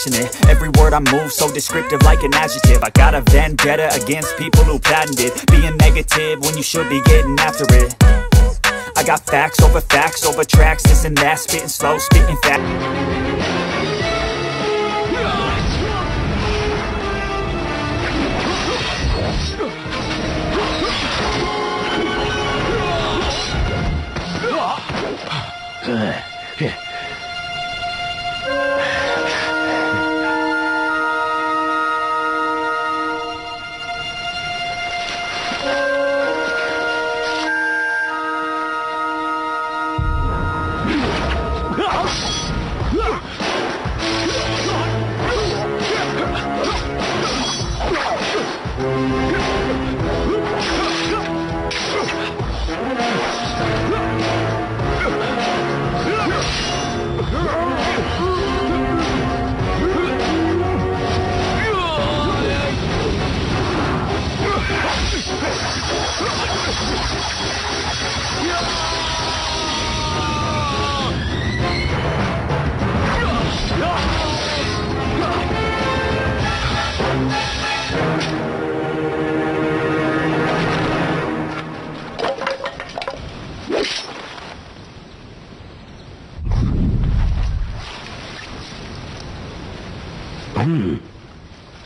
passionate. Every word I move so descriptive like an adjective. I got a vendetta against people who patented Being negative when you should be getting after it. I got facts over facts over tracks This and that, spitting slow, spitting fast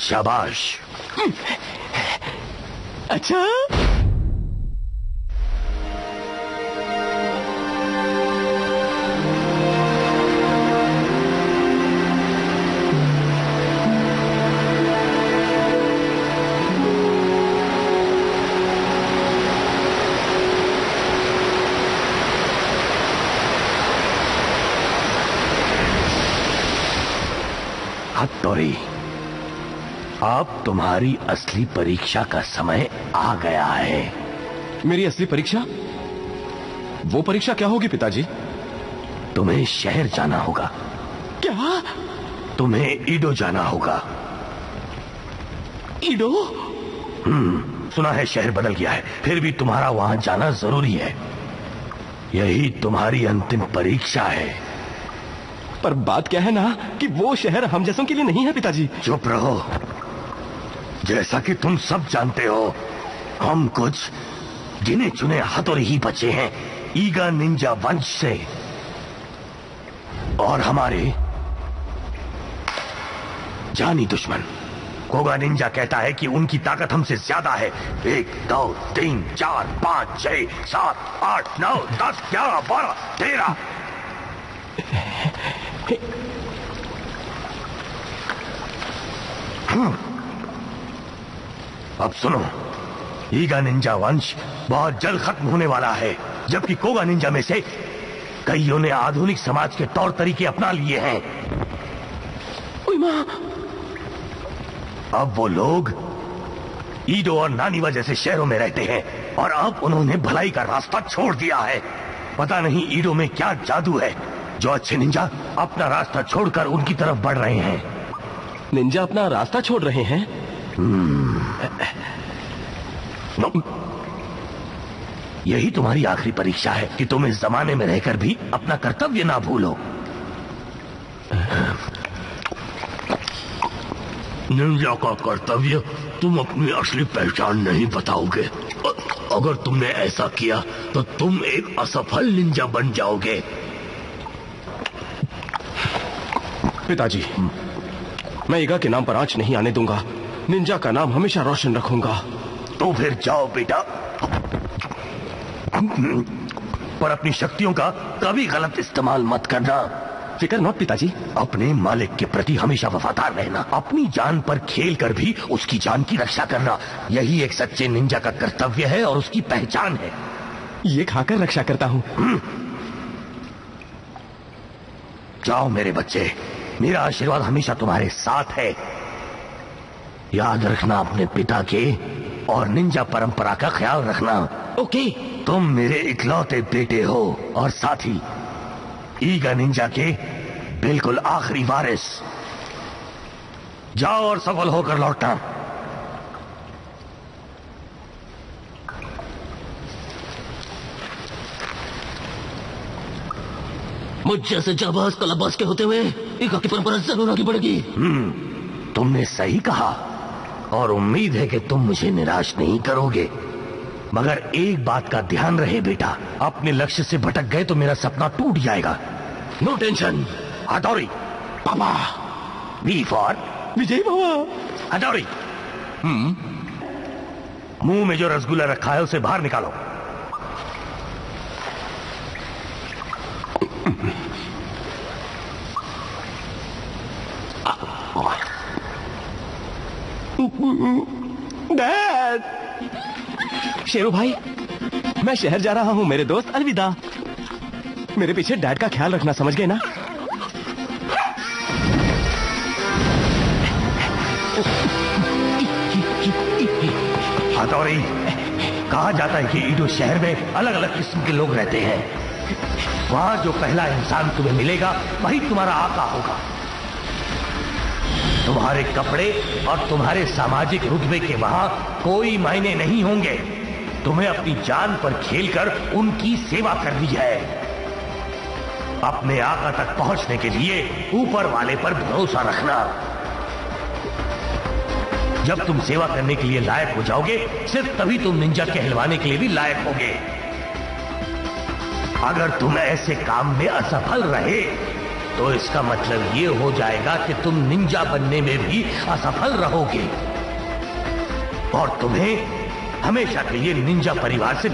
शाबाश अच्छा तुम्हारी असली परीक्षा का समय आ गया है। मेरी असली परीक्षा? वो परीक्षा क्या होगी पिताजी? तुम्हें शहर जाना होगा। क्या? तुम्हें ईडो जाना होगा। ईडो? हम्म सुना है शहर बदल गया है। फिर भी तुम्हारा वहाँ जाना ज़रूरी है। यही तुम्हारी अंतिम परीक्षा है। पर बात क्या है ना कि वो शहर हम जैसों के लिए नहीं है पिताजी। चुप रहो। जैसा कि तुम सब जानते हो, हम कुछ गिने चुने हथौड़ी ही बचे हैं, ईगा निंजा वंश से। और हमारे जानी दुश्मन, कोगा निंजा कहता है कि उनकी ताकत हमसे ज़्यादा है। एक, दो, तीन, चार, पाँच, छह, सात, आठ, नौ, दस, ग्यारह, बारह, तेरह अब सुनो। ईगा निंजा वंश बहुत जल्द खत्म होने वाला है जबकि कोगा निंजा में से कईयों ने आधुनिक समाज के तौर तरीके अपना लिए हैं। अब वो लोग ईडो और नानीवा जैसे शहरों में रहते हैं और अब उन्होंने भलाई का रास्ता छोड़ दिया है। पता नहीं ईडो में क्या जादू है जो अच्छे निंजा अपना रास्ता छोड़कर उनकी तरफ़ बढ़ रहे हैं। निंजा अपना रास्ता छोड़ रहे हैं? नो। यही तुम्हारी आखिरी परीक्षा है कि तुम इस जमाने में रहकर भी अपना कर्तव्य ना भूलो। निंजा का कर्तव्य तुम अपनी असली पहचान नहीं बताओगे। अगर तुमने ऐसा किया तो तुम एक असफल निंजा बन जाओगे। पिताजी मैं ईगा के नाम पर आँच नहीं आने दूँगा। निंजा का नाम हमेशा रोशन रखूँगा। तो फिर जाओ बेटा। पर अपनी शक्तियों का कभी गलत इस्तेमाल मत करना। फिकर नॉट पिताजी। अपने मालिक के प्रति हमेशा वफादार रहना अपनी जान पर खेल कर भी उसकी जान की रक्षा करना यही एक सच्चे निंजा का कर्तव्य है और उसकी पहचान है। ये खाकर रक्षा करता हूँ। जाओ मेरे बच्चे मेरा आशीर्वाद हमेशा तुम्हारे साथ है। याद रखना अपने पिता के और निंजा परंपरा का ख्याल रखना। ओके। तुम मेरे इकलौते बेटे हो और साथ ही ईगा निंजा के बिल्कुल आखिरी वारिस। जाओ और सफल होकर लौटना। मुझ जैसे जाबाज कलाबाज के होते हुए ईगा की परंपरा ज़रूर आगे बढ़ेगी। तुमने सही कहा। और उम्मीद है कि तुम मुझे निराश नहीं करोगे। मगर एक बात का ध्यान रहे बेटा, अपने लक्ष्य से भटक गए तो मेरा सपना टूट जाएगा। नो टेंशन हटौरी पापा वी फॉर विजय बाबा हटौरी मुँह में जो रसगुल्ला रखा है, उसे बाहर निकालो। डैड शेरू भाई मैं शहर जा रहा हूँ मेरे दोस्त अलविदा। मेरे पीछे डैड का ख्याल रखना समझ गए ना? हथौड़ी कहा जाता है कि ईडो शहर में अलग अलग किस्म के लोग रहते हैं। वहाँ जो पहला इंसान तुम्हें मिलेगा वही तुम्हारा आका होगा। तुम्हारे कपड़े और तुम्हारे सामाजिक रुतबे के वहाँ कोई मायने नहीं होंगे। तुम्हें अपनी जान पर खेलकर उनकी सेवा करनी है। अपने आका तक पहुँचने के लिए ऊपर वाले पर भरोसा रखना। जब तुम सेवा करने के लिए लायक हो जाओगे, सिर्फ़ तभी तुम निंजा कहलवाने के लिए भी लायक होगे। अगर तुम ऐसे काम में असफल रहे तो इसका मतलब ये हो जाएगा कि तुम निंजा बनने में भी असफल रहोगे। और तुम्हें हमेशा के लिए निंजा परिवार से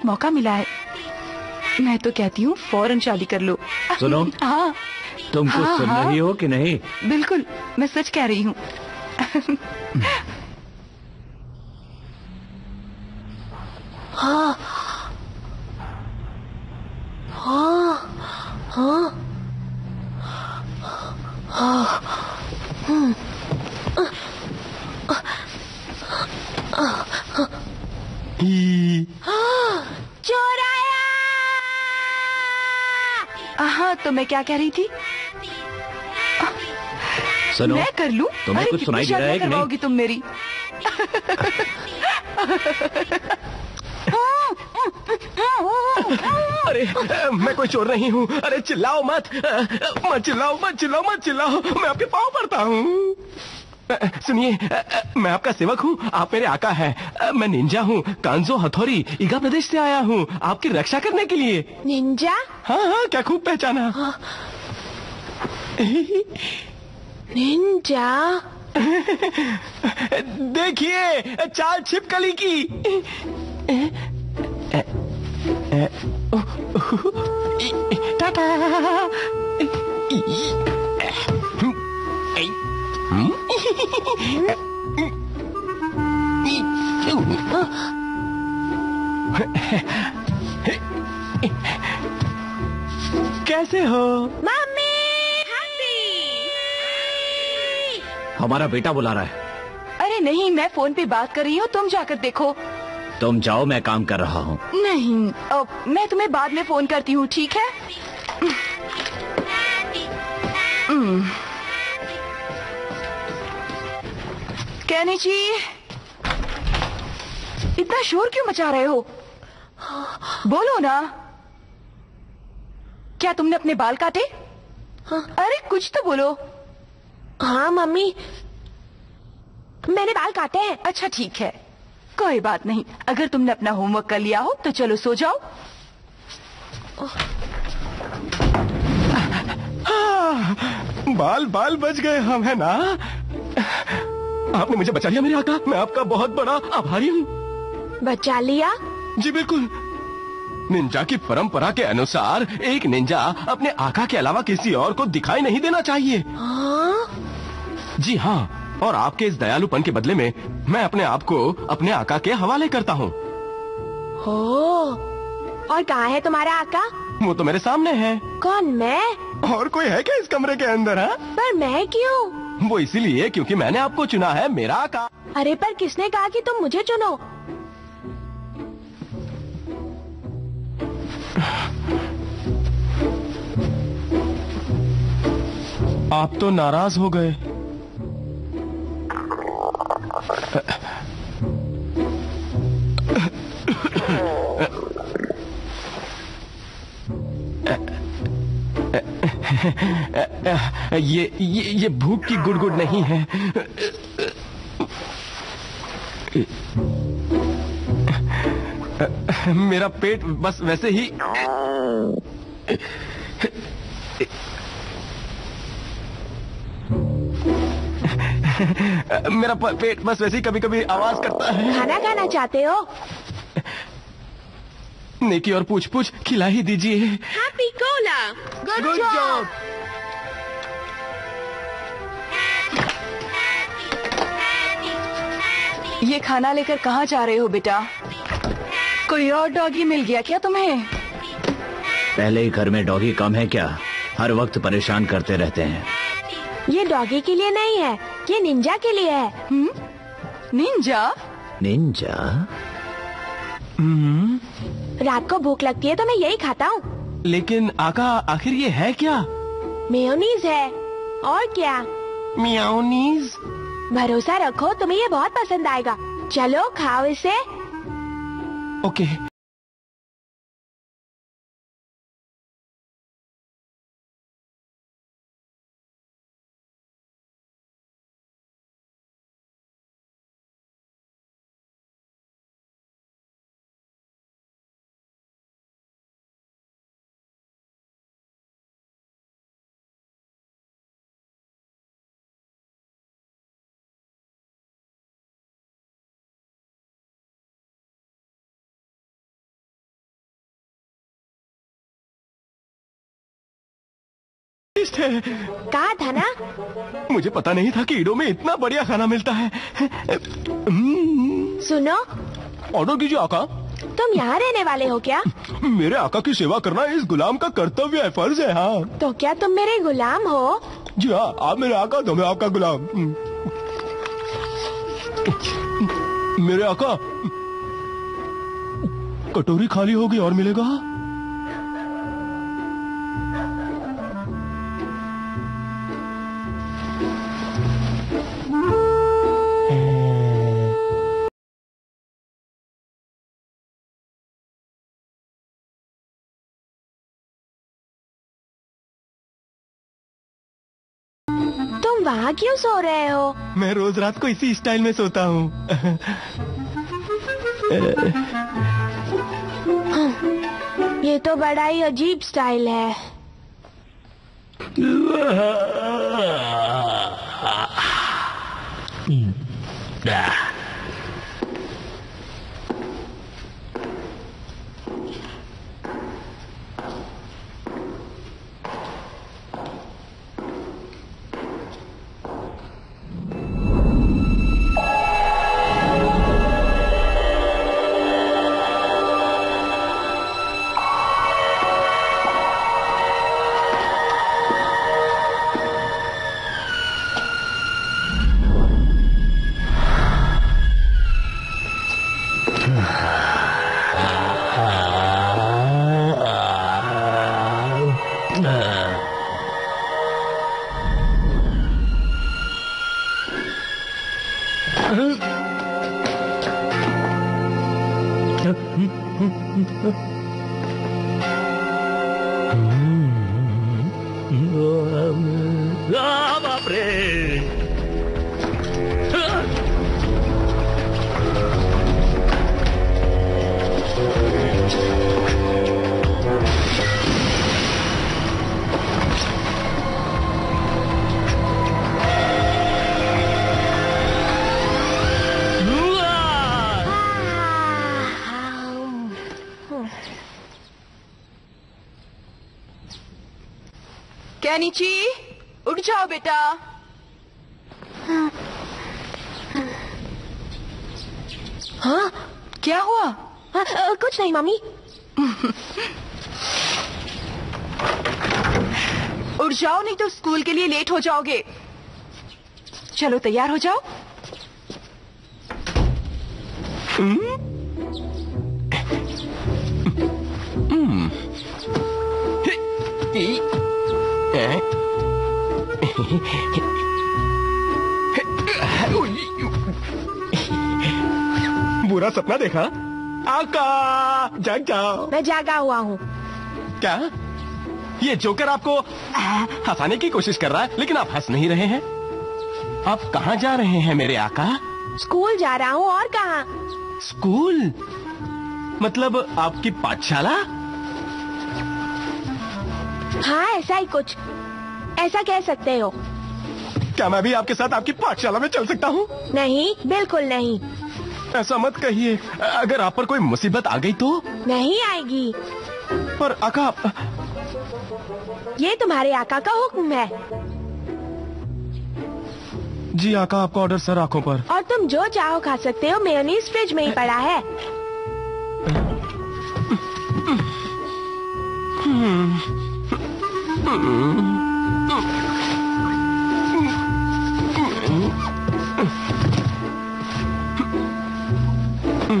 एक मौका मिला है। मैं तो कहती हूँ फ़ौरन शादी कर लो। सुनो। हाँ। तुम कुछ हाँ, सुन हाँ। रही हो कि नहीं? बिल्कुल मैं सच कह रही हूँ। ई, चोर हाँ तो मैं क्या कह रही थी? सुनो मैं कर लूँ? तुम्हें कुछ सुनाई दे रहा है कि नहीं? तुम मेरी? अरे मैं कोई चोर नहीं हूँ। अरे चिल्लाओ मत। मत चिल्लाओ मत चिल्लाओ मत चिल्लाओ। मैं आपके पाँव पड़ता हूँ। सुनिए मैं आपका सेवक हूँ आप मेरे आका हैं। मैं निंजा हूँ कांजो हथौरी ईगा प्रदेश से आया हूँ आपकी रक्षा करने के लिए। निंजा? हाँ हाँ क्या खूब पहचाना। निंजा? देखिए चाल छिपकली की। टाटा। कैसे हो? मम्मी हमारा बेटा बुला रहा है। अरे नहीं मैं फ़ोन पे बात कर रही हूँ तुम जाकर देखो। तुम जाओ मैं काम कर रहा हूँ। नहीं अ, मैं तुम्हें बाद में फ़ोन करती हूँ ठीक है? कहनी जी इतना शोर क्यों मचा रहे हो? बोलो ना। क्या तुमने अपने बाल काटे? अरे कुछ तो बोलो। हाँ मम्मी। मैंने बाल काटे हैं। अच्छा ठीक है। कोई बात नहीं। अगर तुमने अपना होमवर्क कर लिया हो तो चलो सो जाओ। बाल बाल बच गए हम है ना? आपने मुझे बचा लिया मेरे आका? मैं आपका बहुत बड़ा आभारी हूँ। बचा लिया? जी बिल्कुल। निंजा की परंपरा के अनुसार एक निंजा अपने आका के अलावा किसी और को दिखाई नहीं देना चाहिए। हाँ? जी हाँ और आपके इस दयालुपन के बदले में मैं अपने आप को अपने आका के हवाले करता हूँ। हो? और कहाँ है तुम्हारा आका? वो तो मेरे सामने है। कौन मैं? और कोई है क्या इस कमरे के अंदर हाँ? पर मैं क्यों? वो इसीलिए क्योंकि मैंने आपको चुना है मेरा आका अरे पर किसने कहा कि तुम मुझे चुनो? आप तो नाराज़ हो गए। ये ये ये भूख की गुड़गुड़ नहीं है। मेरा पेट बस वैसे ही मेरा पेट बस वैसे ही कभी कभी आवाज़ करता है। खाना खाना चाहते हो? नेकी और पूछ पूछ खिला ही दीजिए। हैप्पी कोला गुड जॉब ये खाना लेकर कहाँ जा रहे हो बेटा? कोई और डॉगी मिल गया क्या तुम्हें? पहले ही घर में डॉगी कम है क्या? हर वक्त परेशान करते रहते हैं। ये डॉगी के लिए नहीं है ये निंजा के लिए है। हुँ? निंजा? निंजा? रात को भूख लगती है तो मैं यही खाता हूँ। लेकिन आका आखिर ये है क्या? मेयोनीज है। और क्या? मियाज भरोसा रखो तुम्हें ये बहुत पसंद आएगा। चलो खाओ इसे। ओके। स्वादिष्ट है। कहा था ना? मुझे पता नहीं था कि ईडो में इतना बढ़िया खाना मिलता है। हम्म, सुनो। ऑर्डर कीजिए आका। तुम यहाँ रहने वाले हो क्या? मेरे आका की सेवा करना इस गुलाम का कर्तव्य है फ़र्ज़ है हाँ। तो क्या तुम मेरे गुलाम हो? जी हाँ आप मेरे आका तो मैं आपका गुलाम। मेरे आका कटोरी खाली होगी और मिलेगा? वहाँ क्यों सो रहे हो? मैं रोज रात को इसी स्टाइल में सोता हूँ। ये तो बड़ा ही अजीब स्टाइल है। 嗯。嗯嗯嗯嗯嗯 कैनिची उठ जाओ बेटा हाँ क्या हुआ हाँ, आ, कुछ नहीं मम्मी उठ जाओ नहीं तो स्कूल के लिए लेट हो जाओगे चलो तैयार हो जाओ सपना देखा? आका जाग। जाओ मैं जागा हुआ हूँ। क्या? ये जोकर आपको हंसाने की कोशिश कर रहा है लेकिन आप हंस नहीं रहे हैं। आप कहाँ जा रहे हैं मेरे आका? स्कूल जा रहा हूँ और कहाँ? स्कूल? मतलब आपकी पाठशाला? हाँ ऐसा ही कुछ। ऐसा कह सकते हो। क्या मैं भी आपके साथ आपकी पाठशाला में चल सकता हूँ? नहीं बिल्कुल नहीं। ऐसा मत कहिए। अगर आप पर कोई मुसीबत आ गई तो? नहीं आएगी। पर आका ये तुम्हारे आका का हुक्म है। जी आका आपका ऑर्डर सर आँखों पर। और तुम जो चाहो खा सकते हो मेयोनीज फ्रिज में ही पड़ा है। वो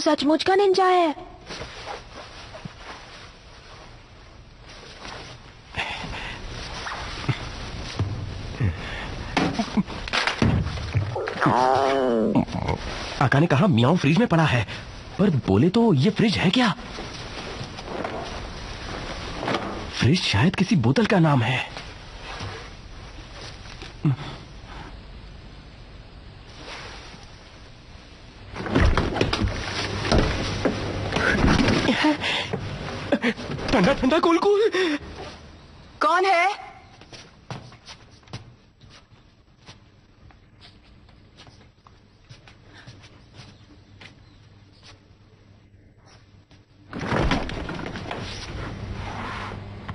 सचमुच का निंजा है। आका ने कहा, मियाओ फ्रिज में पड़ा है। पर बोले तो ये फ्रिज है क्या? फ्रिज शायद किसी बोतल का नाम है। ठंडा ठंडा कूल कूल कौन है?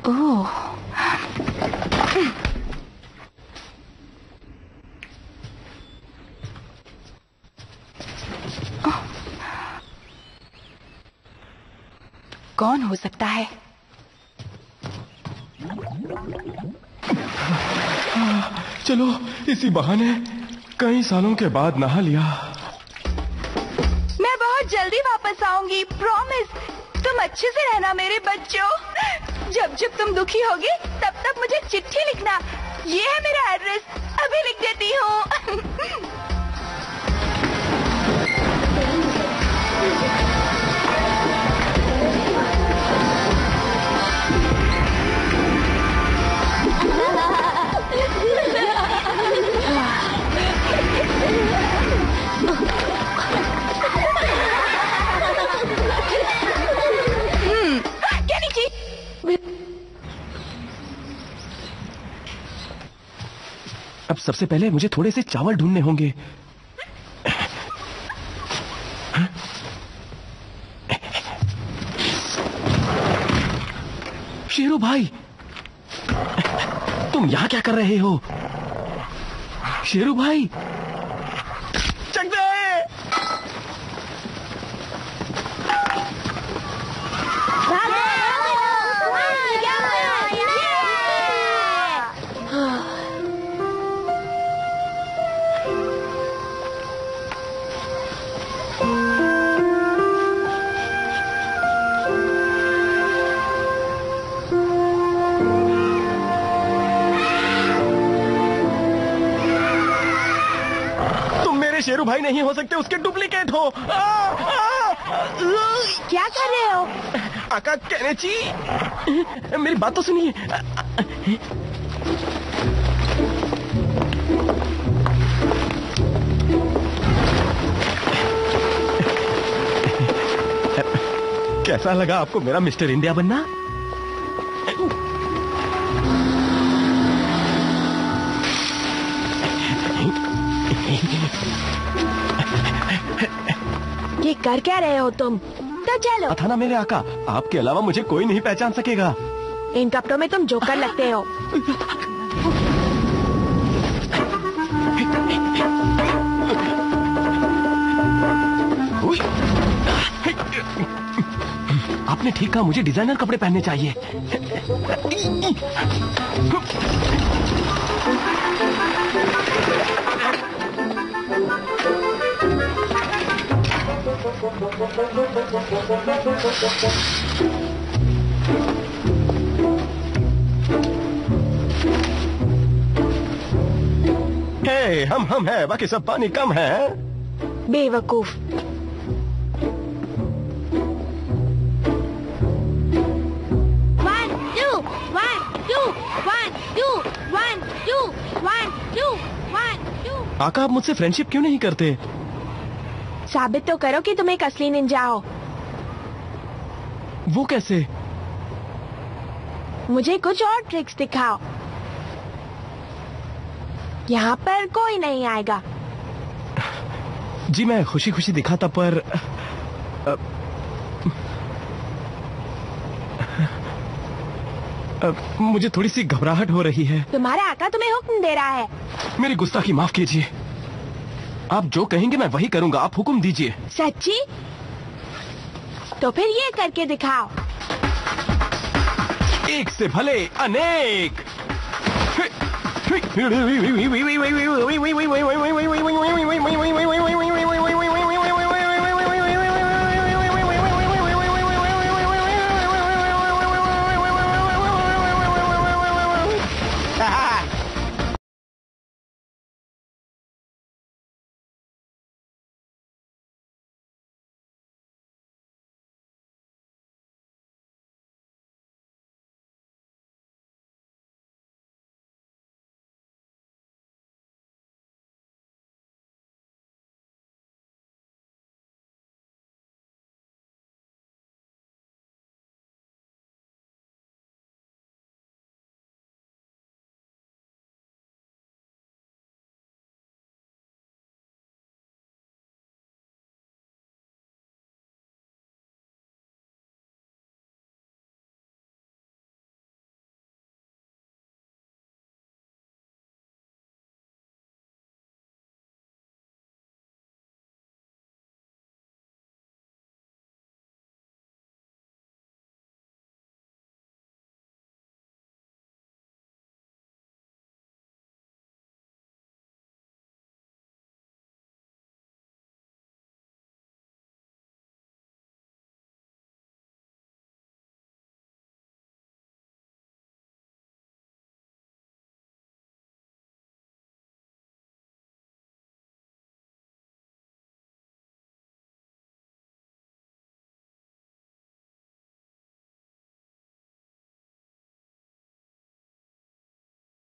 ओह। कौन हो सकता है? चलो इसी बहाने कई सालों के बाद नहा लिया। मैं बहुत जल्दी वापस आऊँगी प्रॉमिस तुम अच्छे से रहना मेरे बच्चों। जब जब तुम दुखी होगी, तब तब मुझे चिट्ठी लिखना। ये है मेरा एड्रेस। अभी लिख देती हूँ। सबसे पहले मुझे थोड़े से चावल ढूँढने होंगे। शेरू भाई, तुम यहाँ क्या कर रहे हो? शेरू भाई भाई नहीं हो सकते उसके डुप्लीकेट हो। आ, आ, आ, क्या कर रहे हो? आका कैनेची मेरी बात तो सुनिए। कैसा लगा आपको मेरा मिस्टर इंडिया बनना? कर क्या रहे हो तुम? तो चलो। था ना मेरे आका आपके अलावा मुझे कोई नहीं पहचान सकेगा। इन कपड़ों में तुम जोकर लगते हो। आपने ठीक कहा मुझे डिज़ाइनर कपड़े पहनने चाहिए। हे हम हम है। बाकी सब पानी कम है। बेवकूफ़। One, two, one, two, one, two, one, two, one, two, one, two. आका आप मुझसे फ्रेंडशिप क्यों नहीं करते? साबित तो करो कि तुम एक असली निंजा हो। वो कैसे? मुझे कुछ और ट्रिक्स दिखाओ। यहाँ पर कोई नहीं आएगा। जी मैं खुशी खुशी दिखाता पर मुझे थोड़ी सी घबराहट हो रही है। तुम्हारा आका तुम्हें हुक्म दे रहा है। मेरी गुस्ताखी माफ़ कीजिए। आप जो कहेंगे मैं वही करूँगा आप हुक्म दीजिए सच्ची तो फिर ये करके दिखाओ एक से भले अनेक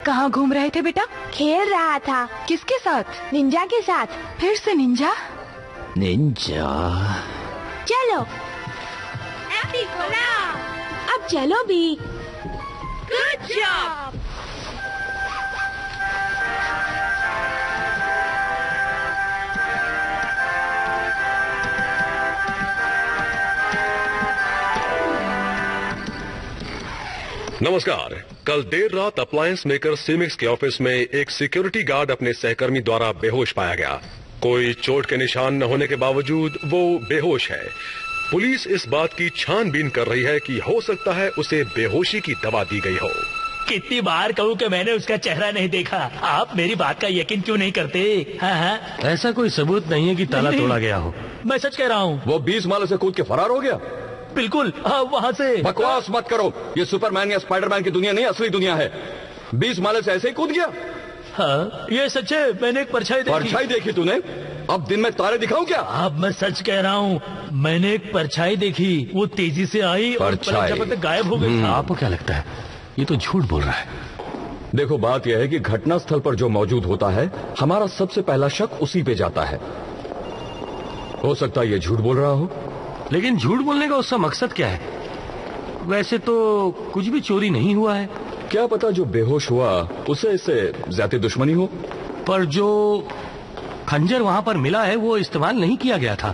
कहाँ घूम रहे थे बेटा? खेल रहा था। किसके साथ? निंजा के साथ। फिर से निंजा? निंजा? चलो! अब चलो भी। Good job! नमस्कार। कल देर रात अप्लायंस मेकर सीमिक्स के ऑफ़िस में एक सिक्योरिटी गार्ड अपने सहकर्मी द्वारा बेहोश पाया गया। कोई चोट के निशान न होने के बावजूद वो बेहोश है। पुलिस इस बात की छानबीन कर रही है कि हो सकता है उसे बेहोशी की दवा दी गई हो। कितनी बार कहूँ कि मैंने उसका चेहरा नहीं देखा। आप मेरी बात का यकीन क्यों नहीं करते? हाँ हाँ। ऐसा कोई सबूत नहीं है कि ताला तोड़ा गया हो। मैं सच कह रहा हूँ। वो बीस मालों से कूद के फरार हो गया। बिल्कुल हाँ वहाँ से। बकवास मत करो। ये सुपरमैन या स्पाइडरमैन की दुनिया नहीं असली दुनिया है। बीस माले से ऐसे ही कूद गया। हाँ ये सच है मैंने एक परछाई देखी। परछाई देखी तूने? अब दिन में तारे दिखाऊँ क्या? अब मैं सच कह रहा हूँ मैंने एक परछाई देखी। वो तेज़ी से आई और परछाई। गायब हो गई हम्म, आपको क्या लगता है? ये तो झूठ बोल रहा है। देखो बात यह है कि घटना स्थल पर जो मौजूद होता है हमारा सबसे पहला शक उसी पे जाता है। हो सकता है ये झूठ बोल रहा हो। लेकिन झूठ बोलने का उसका मकसद क्या है? वैसे तो कुछ भी चोरी नहीं हुआ है। क्या पता जो बेहोश हुआ उसे इससे ज़्यादा दुश्मनी हो? पर जो खंजर वहाँ पर मिला है वो इस्तेमाल नहीं किया गया था।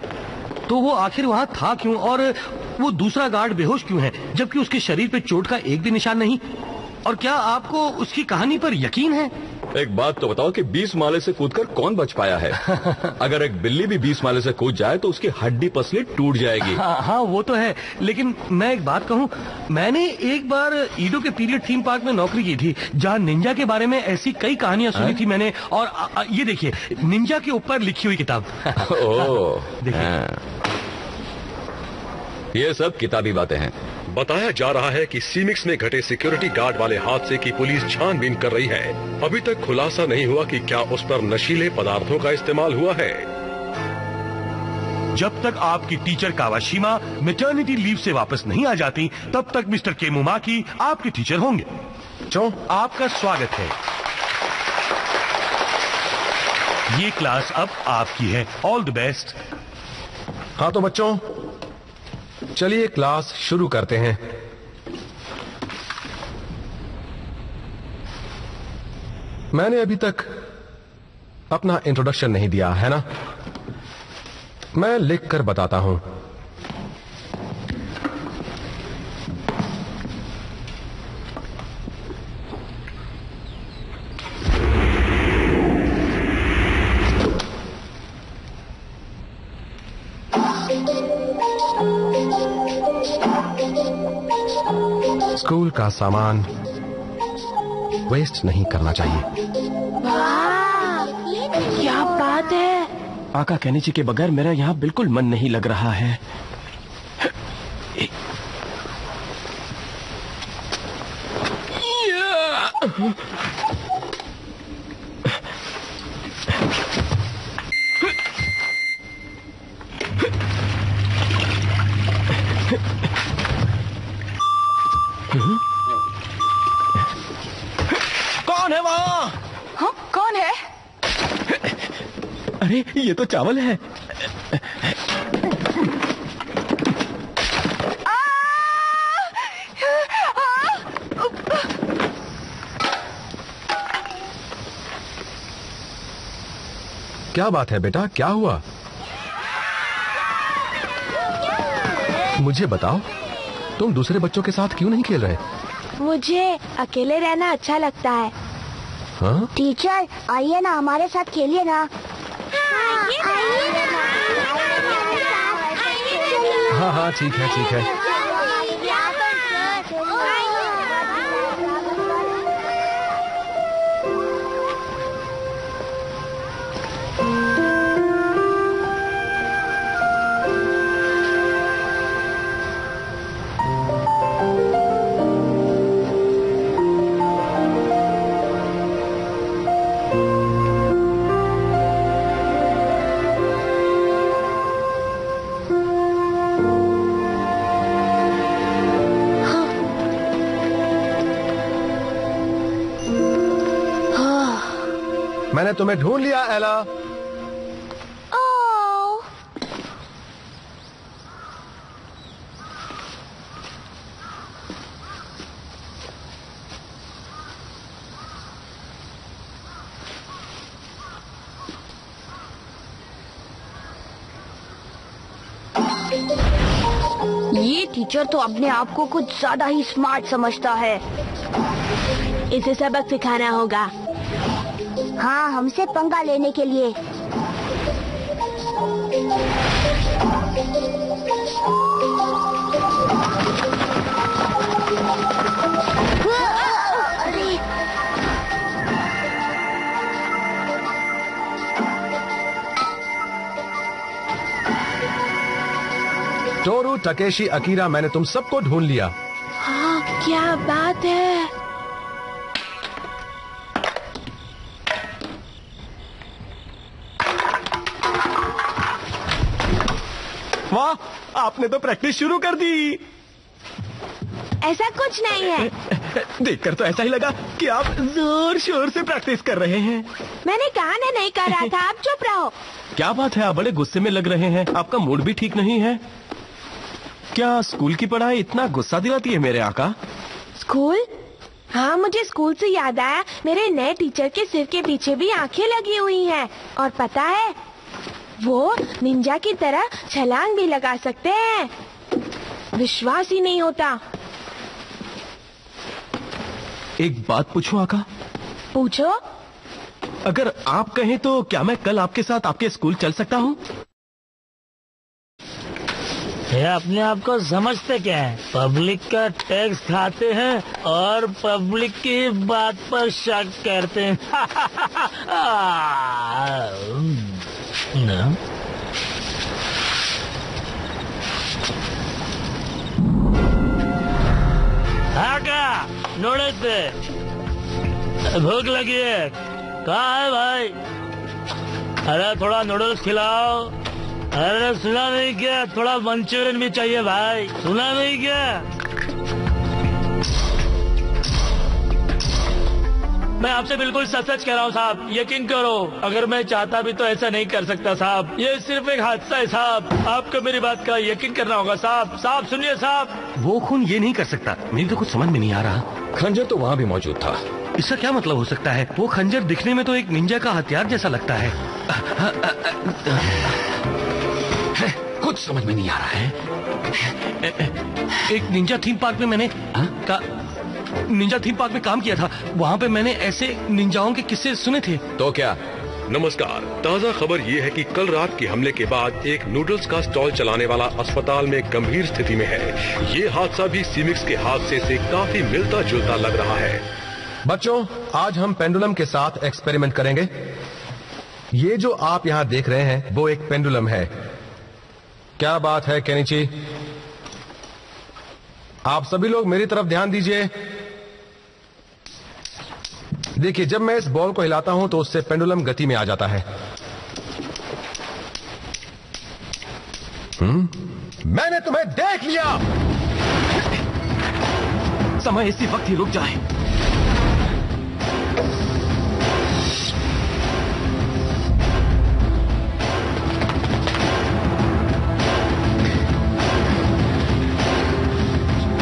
तो वो आखिर वहाँ था क्यों? और वो दूसरा गार्ड बेहोश क्यों है जबकि उसके शरीर पे चोट का एक भी निशान नहीं? और क्या आपको उसकी कहानी पर यकीन है? एक बात तो बताओ कि 20 माले से कूदकर कौन बच पाया है? अगर एक बिल्ली भी 20 माले से कूद जाए तो उसकी हड्डी पसली टूट जाएगी। हाँ हाँ वो तो है। लेकिन मैं एक बात कहूँ मैंने एक बार ईडो के पीरियड थीम पार्क में नौकरी की थी जहाँ निंजा के बारे में ऐसी कई कहानियाँ सुनी थी मैंने और आ, आ, ये देखिए निंजा के ऊपर लिखी हुई किताब। देखिए। हाँ। ये सब किताबी बातें हैं। बताया जा रहा है कि सीमिक्स में घटे सिक्योरिटी गार्ड वाले हादसे की पुलिस छानबीन कर रही है। अभी तक खुलासा नहीं हुआ कि क्या उस पर नशीले पदार्थों का इस्तेमाल हुआ है। जब तक आपकी टीचर कावाशिमा मेटर्निटी लीव से वापस नहीं आ जाती तब तक मिस्टर केमुमाकी आपके टीचर होंगे। चो आपका स्वागत है। ये क्लास अब आपकी है। ऑल द बेस्ट हाँ तो बच्चों चलिए क्लास शुरू करते हैं। मैंने अभी तक अपना इंट्रोडक्शन नहीं दिया, है ना? मैं लिख कर बताता हूँ। स्कूल का सामान वेस्ट नहीं करना चाहिए। क्या बात है? आका कहने जी के बगैर मेरा यहाँ बिल्कुल मन नहीं लग रहा है वहाँ हाँ कौन है अरे ये तो चावल है। क्या बात है बेटा? क्या हुआ? मुझे बताओ तुम दूसरे बच्चों के साथ क्यों नहीं खेल रहे? मुझे अकेले रहना अच्छा लगता है। हाँ? टीचर आइए ना हमारे साथ खेलिए ना। हाँ हाँ ठीक है ठीक है। तुम्हें ढूंढ लिया, एला। ये टीचर तो अपने आप को कुछ ज़्यादा ही स्मार्ट समझता है। इसे सबक सिखाना होगा। हाँ हमसे पंगा लेने के लिए। अरे टोरू टकेशी अकीरा मैंने तुम सबको ढूंढ लिया। हाँ क्या बात है। तो प्रैक्टिस शुरू कर दी। ऐसा कुछ नहीं है। देखकर तो ऐसा ही लगा कि आप ज़ोर शोर से प्रैक्टिस कर रहे हैं। मैंने कहा ना नहीं कर रहा था आप चुप रहो। क्या बात है आप बड़े गुस्से में लग रहे हैं। आपका मूड भी ठीक नहीं है। क्या स्कूल की पढ़ाई इतना गुस्सा दिलाती है मेरे आका? स्कूल? हाँ मुझे स्कूल से याद आया मेरे नए टीचर के सिर के पीछे भी आँखें लगी हुई हैं। और पता है वो निंजा की तरह छलांग भी लगा सकते हैं। विश्वास ही नहीं होता। एक बात पूछो आका? पूछो। अगर आप कहें तो क्या मैं कल आपके साथ आपके स्कूल चल सकता हूँ? ये अपने आप को समझते क्या है? पब्लिक का टैक्स खाते हैं और पब्लिक की बात पर शक करते हैं। ना? हाँ का नोड़े से भूख लगी है। कहा है भाई? अरे थोड़ा नूडल्स खिलाओ। अरे सुना नहीं क्या? थोड़ा मंचूरियन भी चाहिए भाई। सुना नहीं क्या? मैं आपसे बिल्कुल सच सच कह रहा हूँ साहब यकीन करो अगर मैं चाहता भी तो ऐसा नहीं कर सकता साहब। ये सिर्फ़ एक हादसा है साहब। आपको मेरी बात का यकीन करना होगा साहब। साहब सुनिए साहब। वो खून ये नहीं कर सकता। मेरी तो कुछ समझ में नहीं आ रहा। खंजर तो वहाँ भी मौजूद था। इसका क्या मतलब हो सकता है? वो खंजर दिखने में तो एक निंजा का हथियार जैसा लगता है। कुछ समझ में नहीं आ रहा है। एक निंजा थीम पार्क में मैंने का निंजा थीम पार्क में काम किया था। वहाँ पे मैंने ऐसे निंजाओं के किस्से सुने थे। तो क्या? नमस्कार। ताज़ा खबर ये है कि कल रात के हमले के बाद एक नूडल्स का स्टॉल चलाने वाला अस्पताल में गंभीर स्थिति में है। ये हादसा भी सीमिक्स के हादसे से काफ़ी मिलता जुलता लग रहा है। बच्चों, आज हम पेंडुलम के साथ एक्सपेरिमेंट करेंगे। ये जो आप यहाँ देख रहे हैं, वो एक पेंडुलम है। क्या बात है, केनिची? आप सभी लोग मेरी तरफ़ ध्यान दीजिए। देखिए जब मैं इस बॉल को हिलाता हूँ तो उससे पेंडुलम गति में आ जाता है। हम्म? मैंने तुम्हें देख लिया! समय इसी वक्त ही रुक जाए।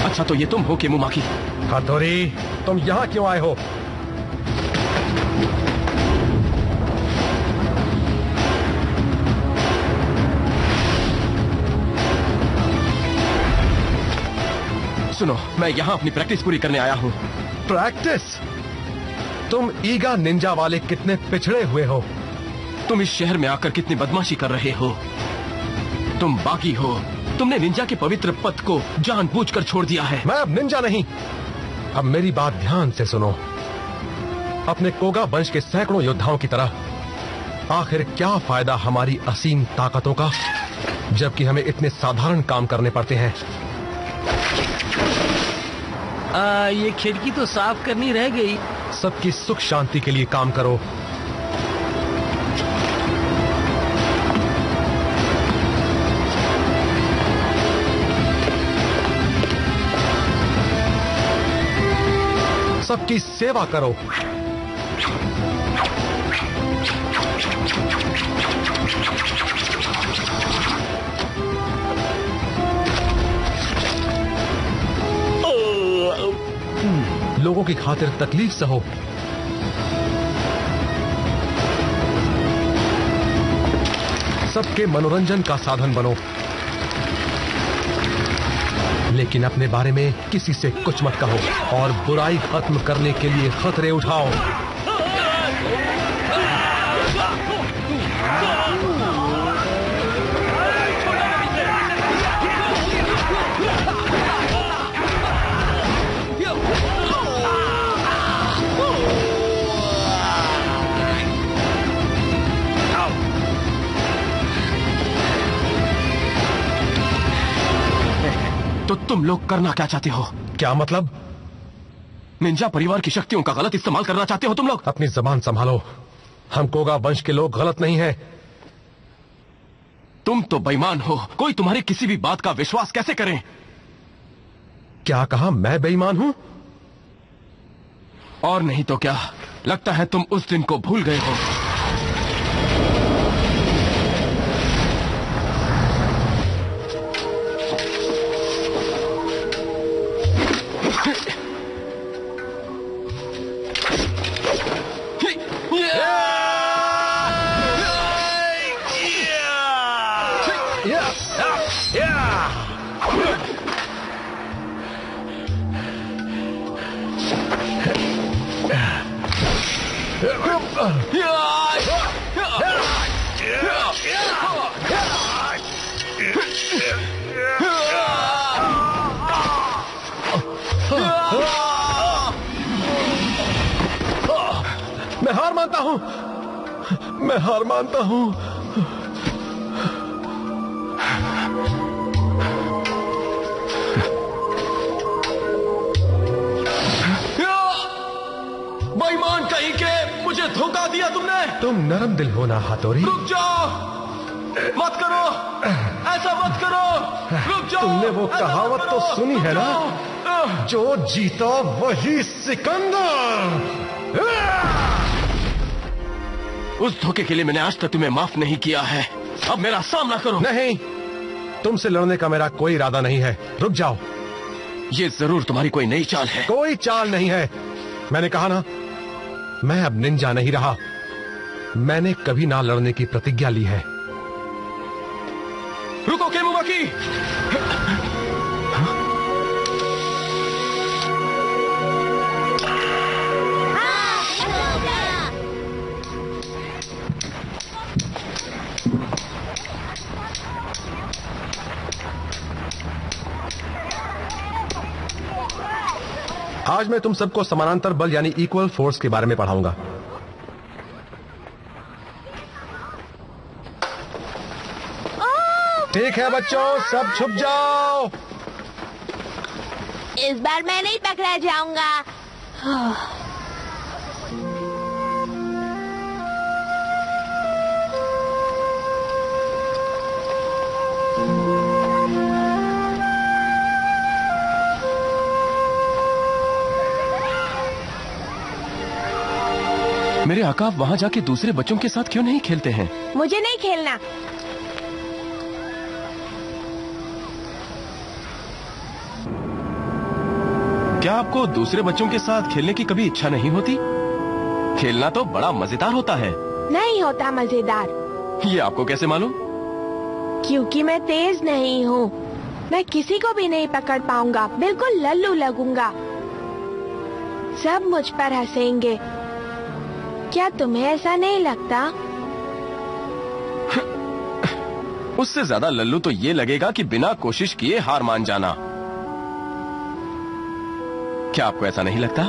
अच्छा तो ये तुम हो के? मुमाकी हथौरी तुम यहाँ क्यों आए हो? सुनो मैं यहाँ अपनी प्रैक्टिस पूरी करने आया हूँ। प्रैक्टिस? तुम ईगा निंजा वाले कितने पिछड़े हुए हो? तुम इस शहर में आकर कितनी बदमाशी कर रहे हो? तुम बाकी हो। तुमने निंजा के पवित्र पथ को जानबूझकर छोड़ दिया है। मैं अब निंजा नहीं। अब मेरी बात ध्यान से सुनो। अपने कोगा वंश के सैकड़ों योद्धाओं की तरह आखिर क्या फ़ायदा हमारी असीम ताकतों का जबकि हमें इतने साधारण काम करने पड़ते हैं? आ, ये खिड़की तो साफ़ करनी रह गई। सबकी सुख शांति के लिए काम करो। सबकी सेवा करो। लोगों की खातिर तकलीफ़ सहो सबके मनोरंजन का साधन बनो। लेकिन अपने बारे में किसी से कुछ मत कहो और बुराई खत्म करने के लिए खतरे उठाओ। तो तुम लोग करना क्या चाहते हो? क्या मतलब? निंजा परिवार की शक्तियों का गलत इस्तेमाल करना चाहते हो तुम लोग? अपनी जबान संभालो। हम कोगा वंश के लोग गलत नहीं हैं। तुम तो बेईमान हो। कोई तुम्हारी किसी भी बात का विश्वास कैसे करे? क्या कहा मैं बेईमान हूँ? और नहीं तो क्या? लगता है तुम उस दिन को भूल गए हो। मैं हार मानता हूँ। बेईमान कहीं के मुझे धोखा दिया तुमने। तुम नरम दिल हो ना हाथोरी। रुक जाओ। मत करो। ऐसा मत करो। रुक जाओ। तुमने वो कहावत तो सुनी है ना? जो जीता वही सिकंदर। उस धोखे के लिए मैंने आज तक तुम्हें माफ़ नहीं किया है। अब मेरा सामना करो। नहीं। तुमसे लड़ने का मेरा कोई इरादा नहीं है। रुक जाओ। ये ज़रूर तुम्हारी कोई नई चाल है। कोई चाल नहीं है। मैंने कहा ना मैं अब निंजा नहीं रहा। मैंने कभी ना लड़ने की प्रतिज्ञा ली है। रुको केमुबाकी आज मैं तुम सबको समानांतर बल यानी इक्वल फोर्स के बारे में पढ़ाऊँगा। ठीक है बच्चों सब छुप जाओ। इस बार मैं नहीं पकड़ा जाऊँगा। मेरे आका वहाँ जाके दूसरे बच्चों के साथ क्यों नहीं खेलते हैं? मुझे नहीं खेलना। क्या आपको दूसरे बच्चों के साथ खेलने की कभी इच्छा नहीं होती? खेलना तो बड़ा मज़ेदार होता है। नहीं होता मज़ेदार। ये आपको कैसे मालूम? क्योंकि मैं तेज नहीं हूँ। मैं किसी को भी नहीं पकड़ पाऊँगा। बिल्कुल लल्लू लगूँगा। सब मुझ पर हंसेंगे। क्या तुम्हें ऐसा नहीं लगता? उससे ज़्यादा लल्लू तो ये लगेगा कि बिना कोशिश किए हार मान जाना। क्या आपको ऐसा नहीं लगता?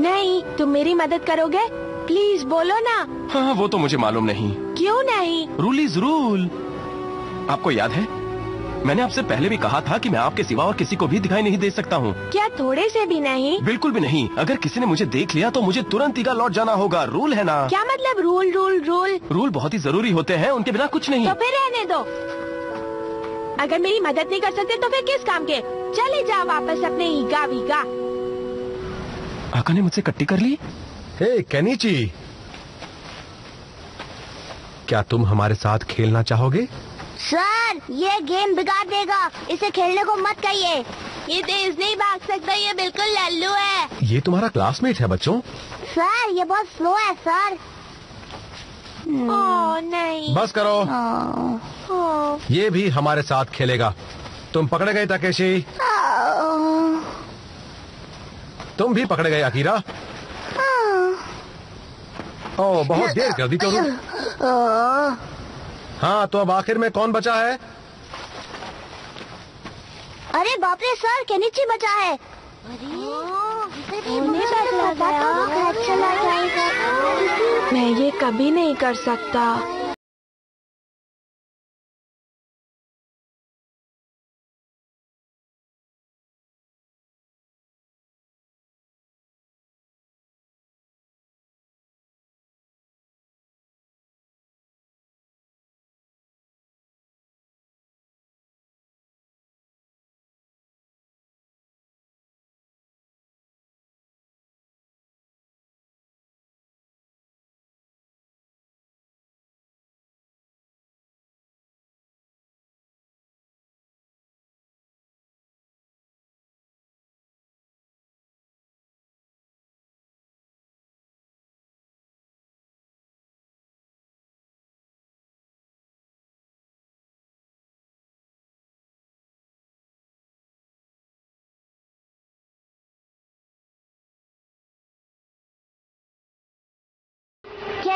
नहीं तुम मेरी मदद करोगे? प्लीज़ बोलो ना। हाँ वो तो मुझे मालूम नहीं। क्यों नहीं? रूल इज़ रूल आपको याद है? मैंने आपसे पहले भी कहा था कि मैं आपके सिवा और किसी को भी दिखाई नहीं दे सकता हूँ। क्या थोड़े से भी नहीं? बिल्कुल भी नहीं। अगर किसी ने मुझे देख लिया तो मुझे तुरंत ईगा लौट जाना होगा। रूल है ना? क्या मतलब रूल रूल रूल? रूल बहुत ही ज़रूरी होते हैं उनके बिना कुछ नहीं। तो फिर रहने दो। अगर मेरी मदद नहीं कर सकते तो फिर किस काम के? चले जाओ वापस अपने ईगा वीगा। आका ने मुझसे कट्टी कर ली? हे कैनीची! क्या तुम हमारे साथ खेलना चाहोगे? सर ये गेम बिगाड़ देगा। इसे खेलने को मत कहिए। ये तेज नहीं भाग सकता ये बिल्कुल लल्लू है। ये तुम्हारा क्लासमेट है बच्चों। सर ये बहुत स्लो है सर। ओ नहीं। बस करो। ओ, ओ। ये भी हमारे साथ खेलेगा। तुम पकड़े गए ताकेशी? तुम भी पकड़े गए अकीरा? ओ बहुत देर कर दी तो हाँ तो अब आखिर में कौन बचा है? अरे बाप रे सर केनिची बचा है? अरे। मैं ये कभी नहीं कर सकता।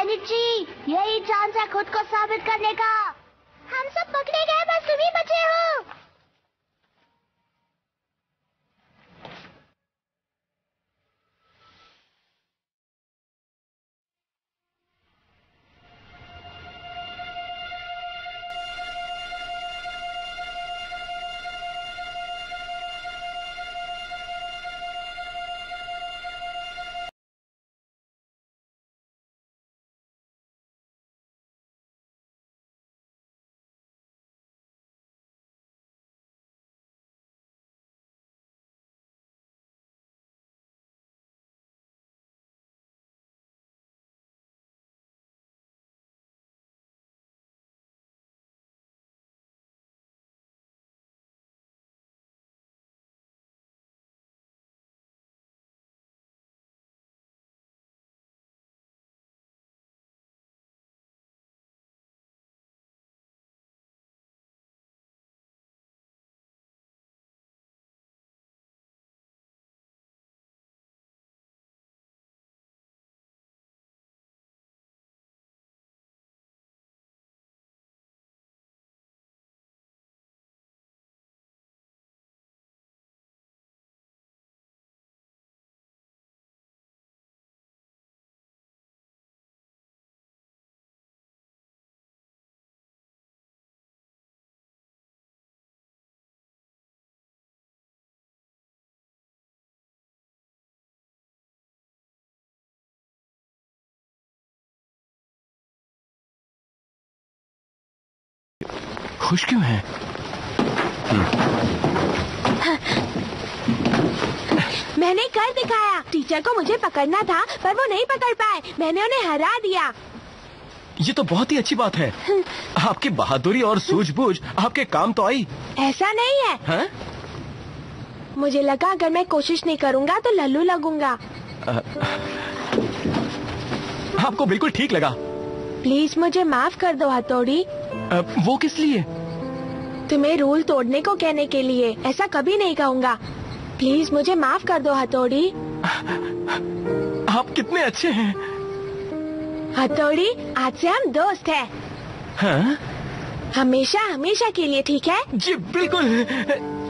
केनिची यही चांस है खुद को साबित करने का। हम सब पकड़े गए, बस तुम ही बचे हो। खुश क्यों है? मैंने कर दिखाया। टीचर को मुझे पकड़ना था पर वो नहीं पकड़ पाए। मैंने उन्हें हरा दिया। ये तो बहुत ही अच्छी बात है। आपकी बहादुरी और सूझबूझ आपके काम तो आई। ऐसा नहीं है। हैं? मुझे लगा अगर मैं कोशिश नहीं करूँगा तो लल्लू लगूँगा। आपको बिल्कुल ठीक लगा। प्लीज़ मुझे माफ़ कर दो हथौड़ी। वो किस लिए? तुम्हें रूल तोड़ने को कहने के लिए। ऐसा कभी नहीं कहूँगा। प्लीज़ मुझे माफ़ कर दो हथौड़ी। आप कितने अच्छे हैं। हथौड़ी आज से हम दोस्त हैं। हाँ? हमेशा हमेशा के लिए ठीक है? जी बिल्कुल।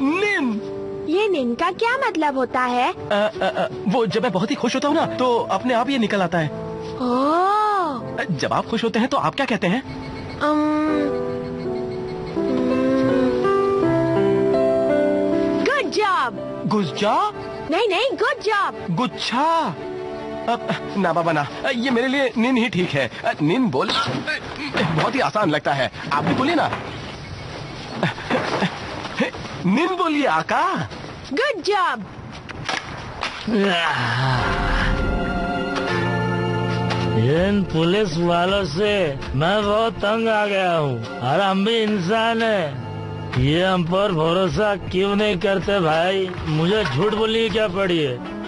निन ये निन का क्या मतलब होता है? अ, अ, अ, वो जब मैं बहुत ही खुश होता हूँ ना तो अपने आप ये निकल आता है। ओह! जब आप खुश होते हैं तो आप क्या कहते हैं? गुड जॉब गुज्जा नहीं नहीं गुड जॉब गुच्छा। ना बाबा ना। ये मेरे लिए निन ही ठीक है। निन बोल। बहुत ही आसान लगता है। आप भी बोलिए ना। निन बोलिए आका। गुड जॉब इन पुलिस वालों से मैं बहुत तंग आ गया हूँ। और हम भी इंसान है। ये हम पर भरोसा क्यों नहीं करते भाई? मुझे झूठ बोलनी क्या पड़ी है?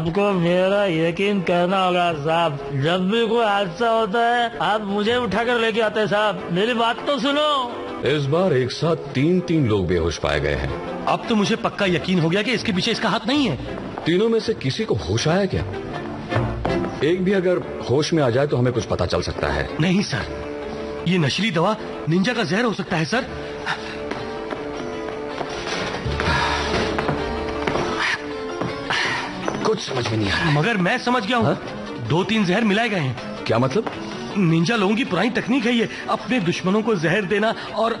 आपको मेरा यकीन करना होगा साहब। जब भी कोई हादसा होता है आप मुझे उठाकर लेके आते हैं साहब। मेरी बात तो सुनो। इस बार एक साथ तीन तीन लोग बेहोश पाए गए हैं। अब तो मुझे पक्का यकीन हो गया कि इसके पीछे इसका हाथ नहीं है। तीनों में से किसी को होश आया क्या? एक भी अगर होश में आ जाए तो हमें कुछ पता चल सकता है। नहीं सर। ये नशीली दवा निंजा का जहर हो सकता है सर। कुछ समझ में नहीं आ रहा मगर मैं समझ गया हूँ। दो तीन जहर मिलाए गए हैं। क्या मतलब? निंजा लोगों की पुरानी तकनीक है ये। अपने दुश्मनों को जहर देना और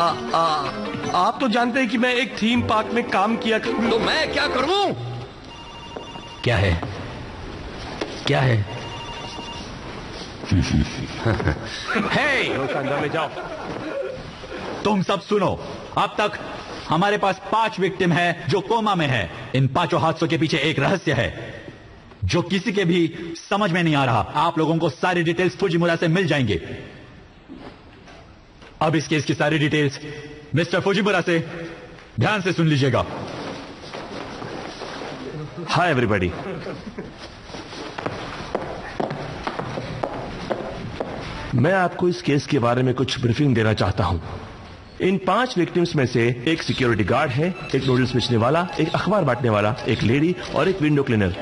आ, आ, आप तो जानते हैं कि मैं एक थीम पार्क में काम किया कर... तो मैं क्या करूँ? क्या है? क्या है? हे अंदर ले जाओ। तुम सब सुनो। अब तक हमारे पास पाँच विक्टिम है जो कोमा में है। इन पाँचों हादसों के पीछे एक रहस्य है, जो किसी के भी समझ में नहीं आ रहा। आप लोगों को सारी डिटेल्स फुजीमुरा से मिल जाएँगे। अब इस केस की सारी डिटेल्स मिस्टर फुजीमुरा से ध्यान से सुन लीजिएगा। हाय एवरीबॉडी मैं आपको इस केस के बारे में कुछ ब्रीफिंग देना चाहता हूँ। इन पाँच विक्टिम्स में से एक सिक्योरिटी गार्ड है, एक नूडल्स बेचने वाला, एक अखबार बांटने वाला, एक लेडी और एक विंडो क्लीनर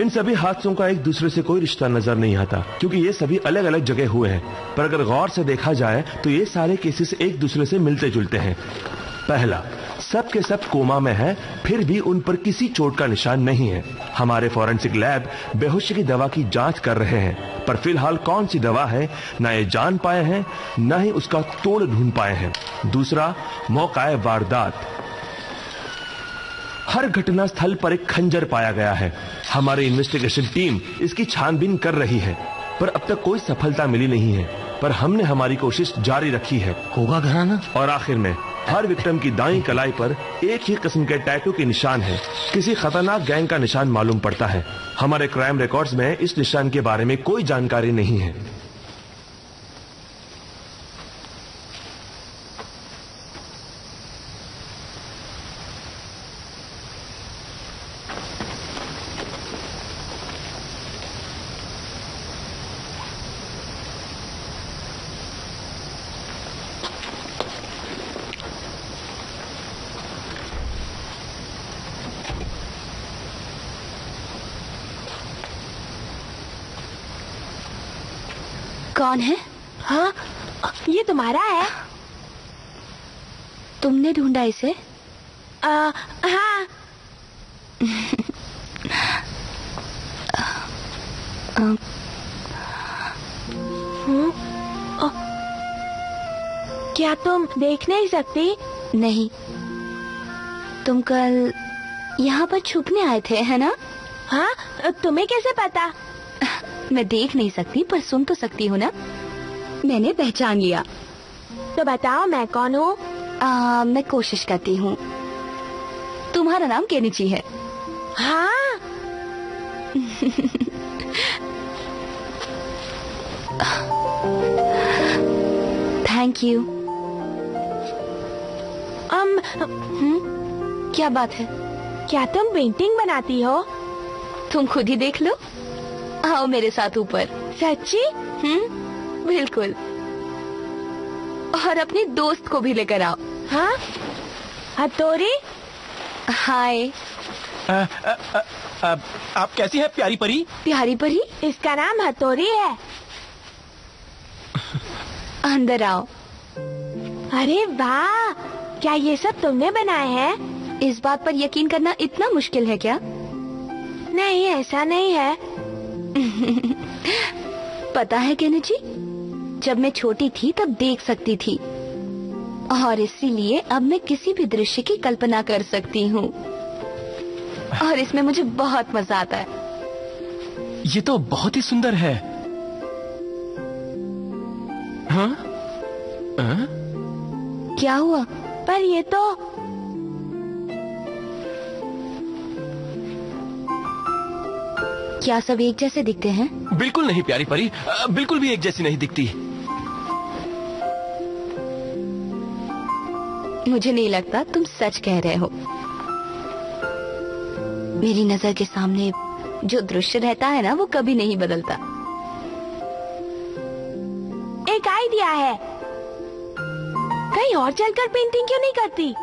इन सभी हादसों का एक दूसरे से कोई रिश्ता नज़र नहीं आता, क्योंकि ये सभी अलग अलग जगह हुए हैं। पर अगर गौर से देखा जाए तो ये सारे केसेस एक दूसरे से मिलते जुलते हैं। पहला सब के सब कोमा में है फिर भी उन पर किसी चोट का निशान नहीं है। हमारे फॉरेंसिक लैब बेहोशी की दवा की जाँच कर रहे हैं पर फ़िलहाल कौन सी दवा है ना ये जान पाए हैं ना ही उसका तोड़ ढूंढ पाए हैं। दूसरा मौका वारदात। हर घटना स्थल पर एक खंजर पाया गया है। हमारी इन्वेस्टिगेशन टीम इसकी छानबीन कर रही है पर अब तक कोई सफलता मिली नहीं है पर हमने हमारी कोशिश जारी रखी है। होगा घराना? और आखिर में हर विक्टिम की दाई कलाई पर एक ही किस्म के टैटू के निशान है। किसी खतरनाक गैंग का निशान मालूम पड़ता है। हमारे क्राइम रिकॉर्ड्स में इस निशान के बारे में कोई जानकारी नहीं है कौन है हाँ ये तुम्हारा है तुमने ढूंढा इसे? आ, हाँ। हम्म, ओ, क्या तुम देख नहीं सकती? नहीं। तुम कल यहाँ पर छुपने आए थे है ना? हाँ तुम्हें कैसे पता? मैं देख नहीं सकती पर सुन तो सकती हूँ ना। मैंने पहचान लिया। तो बताओ मैं कौन हूँ? मैं कोशिश करती हूँ। तुम्हारा नाम केनिची है। हाँ। थैंक यू अम क्या बात है? क्या तुम पेंटिंग बनाती हो? तुम खुद ही देख लो। आओ मेरे साथ ऊपर। सच्ची? हम्म बिल्कुल। और अपनी दोस्त को भी लेकर आओ। हाँ? हथौड़ी? हाय। आप कैसी हैं प्यारी परी? प्यारी परी इसका नाम हथौड़ी है। अंदर आओ। अरे वाह! क्या ये सब तुमने बनाए हैं? इस बात पर यकीन करना इतना मुश्किल है क्या? नहीं ऐसा नहीं है। पता है केनू जी? जब मैं छोटी थी तब देख सकती थी। और इसीलिए अब मैं किसी भी दृश्य की कल्पना कर सकती हूँ। और इसमें मुझे बहुत मज़ा आता है। ये तो बहुत ही सुंदर है। हाँ? हाँ? क्या हुआ? पर ये तो क्या सब एक जैसे दिखते हैं? बिल्कुल नहीं प्यारी परी। बिल्कुल भी एक जैसी नहीं दिखती। मुझे नहीं लगता तुम सच कह रहे हो। मेरी नज़र के सामने जो दृश्य रहता है ना, वो कभी नहीं बदलता। एक आइडिया है। कहीं और चलकर पेंटिंग क्यों नहीं करती?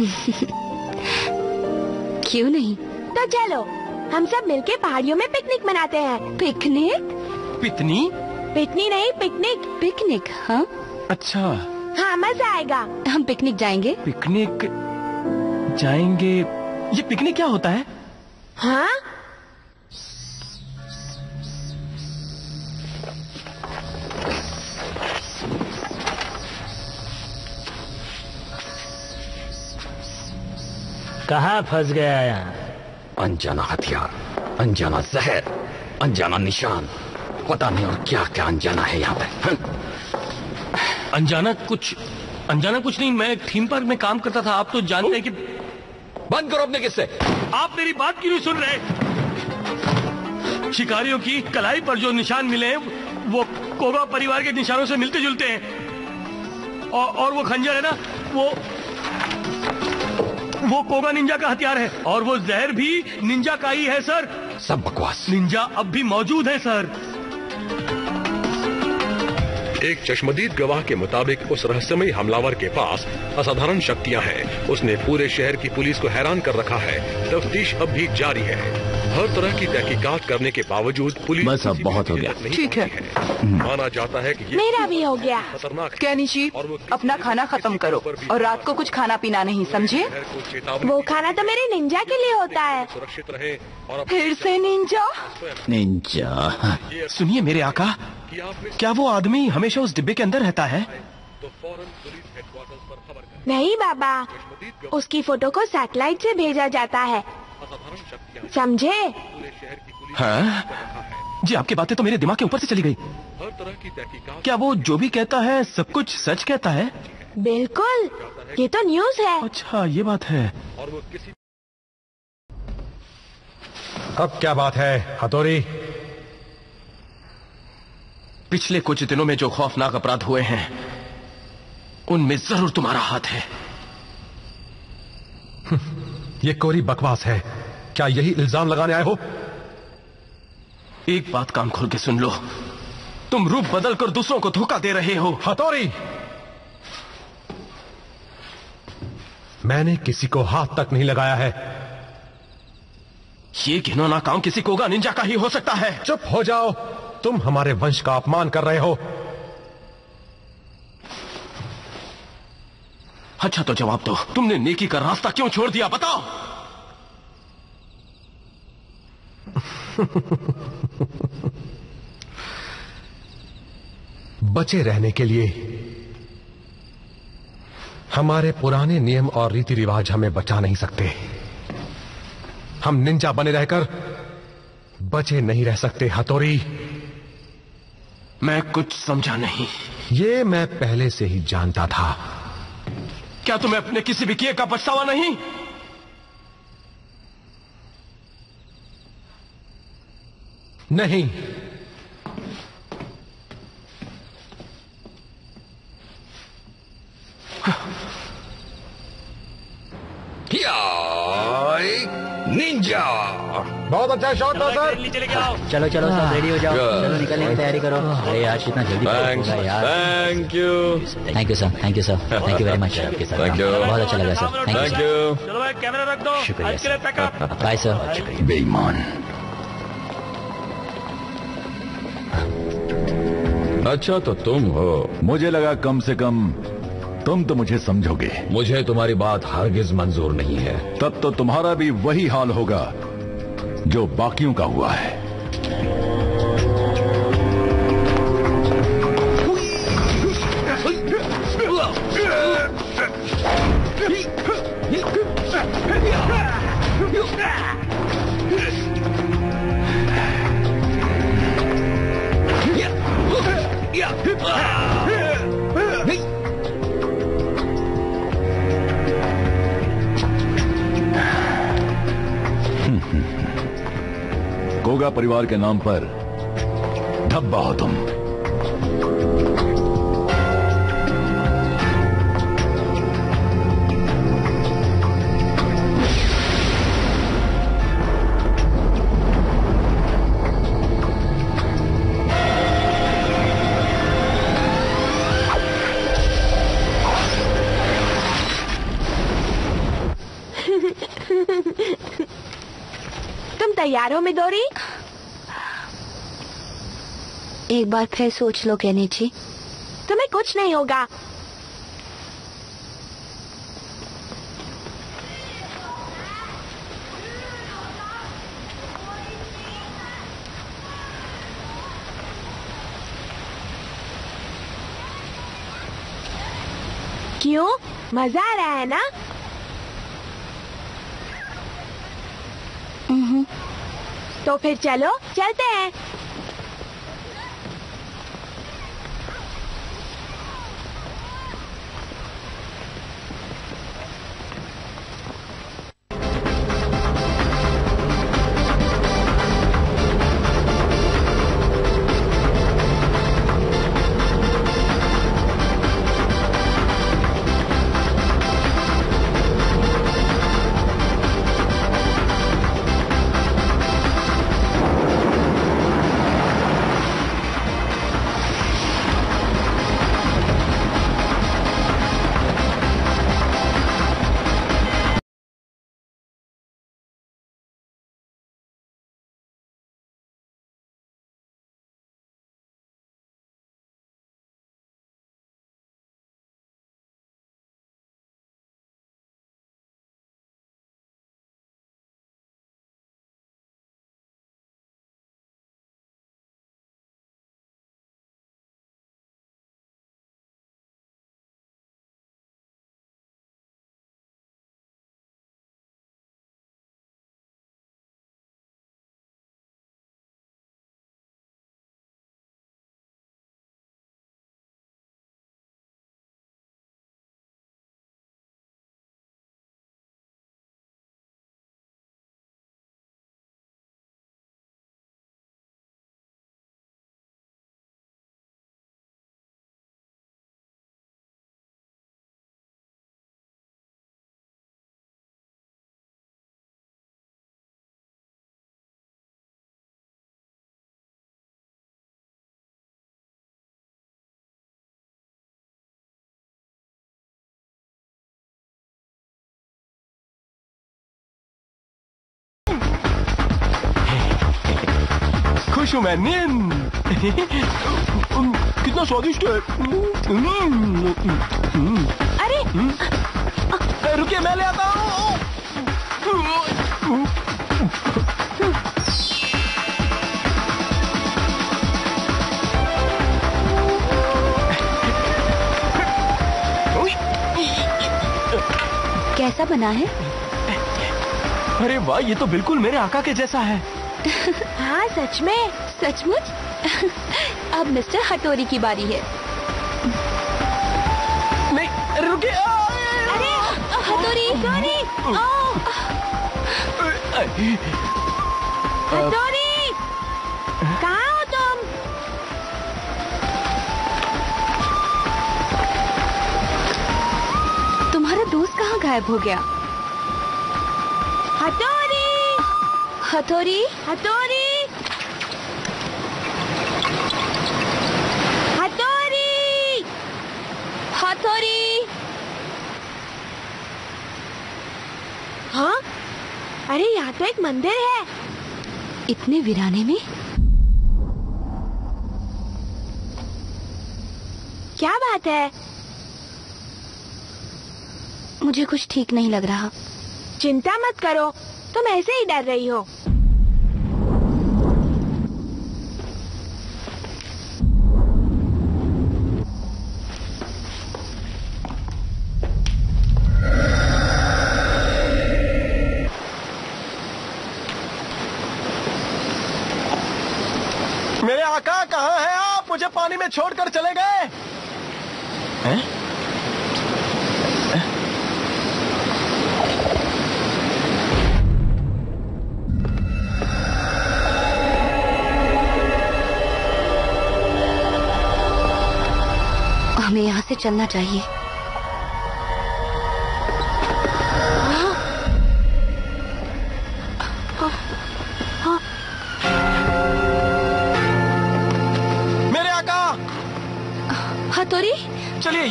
क्यों नहीं? तो चलो, हम सब मिलके पहाड़ियों में पिकनिक मनाते हैं। पिकनिक? पितनी पिकनिक नहीं पिकनिक। पिकनिक हाँ? अच्छा। हाँ मज़ा आएगा। हम पिकनिक जाएँगे? पिकनिक जाएँगे। ये पिकनिक क्या होता है? हाँ? कहाँ फंस गया यहाँ? अनजाना हथियार अनजाना जहर अनजाना निशान। पता नहीं और क्या क्या अनजाना है यहाँ पे अनजाना कुछ अनजाना कुछ नहीं मैं थीम पार्क में काम करता था। आप तो जानते हैं कि बंद करो अपने किस्से। आप मेरी बात क्यों नहीं सुन रहे शिकारियों की कलाई पर जो निशान मिले हैं वो कोगा परिवार के निशानों से मिलते जुलते हैं। और, और वो खंजर है ना वो वो कोगा निंजा का हथियार है। और वो जहर भी निंजा का ही है सर। सब बकवास। निंजा अब भी मौजूद है सर। एक चश्मदीद गवाह के मुताबिक उस रहस्यमय हमलावर के पास असाधारण शक्तियाँ हैं। उसने पूरे शहर की पुलिस को हैरान कर रखा है। तफ्तीश अब भी जारी है। हर तरह की तहकीकात करने के बावजूद पुलिस बस अब बहुत हो गया। ठीक है। माना जाता है कि ये मेरा भी हो गया। खतरनाक कैनिची अपना खाना खत्म करो और रात को कुछ खाना पीना नहीं समझे? वो खाना तो मेरे निंजा के लिए होता है। सुरक्षित रहे और फिर से निंजा? निंजा। सुनिए मेरे आका क्या वो आदमी हमेशा उस डिब्बे के अंदर रहता है? तो नहीं बाबा उसकी फ़ोटो को सैटेलाइट से भेजा जाता है। समझे? पूरे शहर की पुलिस हाँ? जी आपकी बातें तो मेरे दिमाग के ऊपर से चली गई। हर तरह की क्या वो जो भी कहता है सब कुछ सच कहता है? बिल्कुल ये तो न्यूज़ है। अच्छा ये बात है। और वो किसी अब क्या बात है हथौड़ी? पिछले कुछ दिनों में जो खौफनाक अपराध हुए हैं उनमें ज़रूर तुम्हारा हाथ है। ये कोरी बकवास है। क्या यही इल्ज़ाम लगाने आए हो? एक बात कान खोल के सुन लो। तुम रूप बदलकर दूसरों को धोखा दे रहे हो। हथौड़ी। मैंने किसी को हाथ तक नहीं लगाया है। ये घिनौना काम किसी कोगा निंजा का ही हो सकता है। चुप हो जाओ। तुम हमारे वंश का अपमान कर रहे हो। अच्छा तो जवाब दो। तुमने नेकी का रास्ता क्यों छोड़ दिया बताओ। बचे रहने के लिए हमारे पुराने नियम और रीति रिवाज हमें बचा नहीं सकते। हम निंजा बने रहकर बचे नहीं रह सकते हथौड़ी। मैं कुछ समझा नहीं। ये मैं पहले से ही जानता था। क्या तुम्हें अपने किसी भी किए का पछतावा नहीं? नहीं। निंजा बहुत अच्छा शॉट था सर चलो चलो सब रेडी हो जाओ। चलो निकलने की तैयारी करो। अरे यार कितना जल्दी यार। Thank you thank you sir thank you sir thank you very much आपके you. बहुत अच्छा लगा सर थैंक थैंक यू चलो भाई कैमरा रख दो। शुक्रिया आज के बाय सर बेईमान अच्छा तो तुम हो। मुझे लगा कम से कम तुम तो मुझे समझोगे। मुझे तुम्हारी बात हरगिज मंजूर नहीं है। तब तो तुम्हारा भी वही हाल होगा जो बाकियों का हुआ है। कोगा परिवार के नाम पर धब्बा हो तुम। एक बार फिर सोच लो केनेची तुम्हें कुछ नहीं होगा। क्यों? मज़ा आ रहा है ना? तो फिर चलो चलते हैं। खुश हूँ मैं कितना स्वादिष्ट है अरे रुकिए मैं ले आता हूँ कैसा बना है? अरे वाह ये तो बिल्कुल मेरे आका के जैसा है। हाँ सच में सचमुच। अब मिस्टर हटोरी की बारी है। नहीं रुकिए। अरे हटोरी हटोरी हटोरी कहाँ हो तुम? तुम्हारा दोस्त कहाँ गायब हो गया हटोरी हथौरी हटोरी हटोरी हथौरी हाँ? अरे यहाँ तो एक मंदिर है। इतने वीराने में? क्या बात है? मुझे कुछ ठीक नहीं लग रहा। चिंता मत करो तुम ऐसे ही डर रही हो मेरे आका कहाँ हैं आप मुझे पानी में छोड़कर चले गए? हमें यहाँ से चलना चाहिए।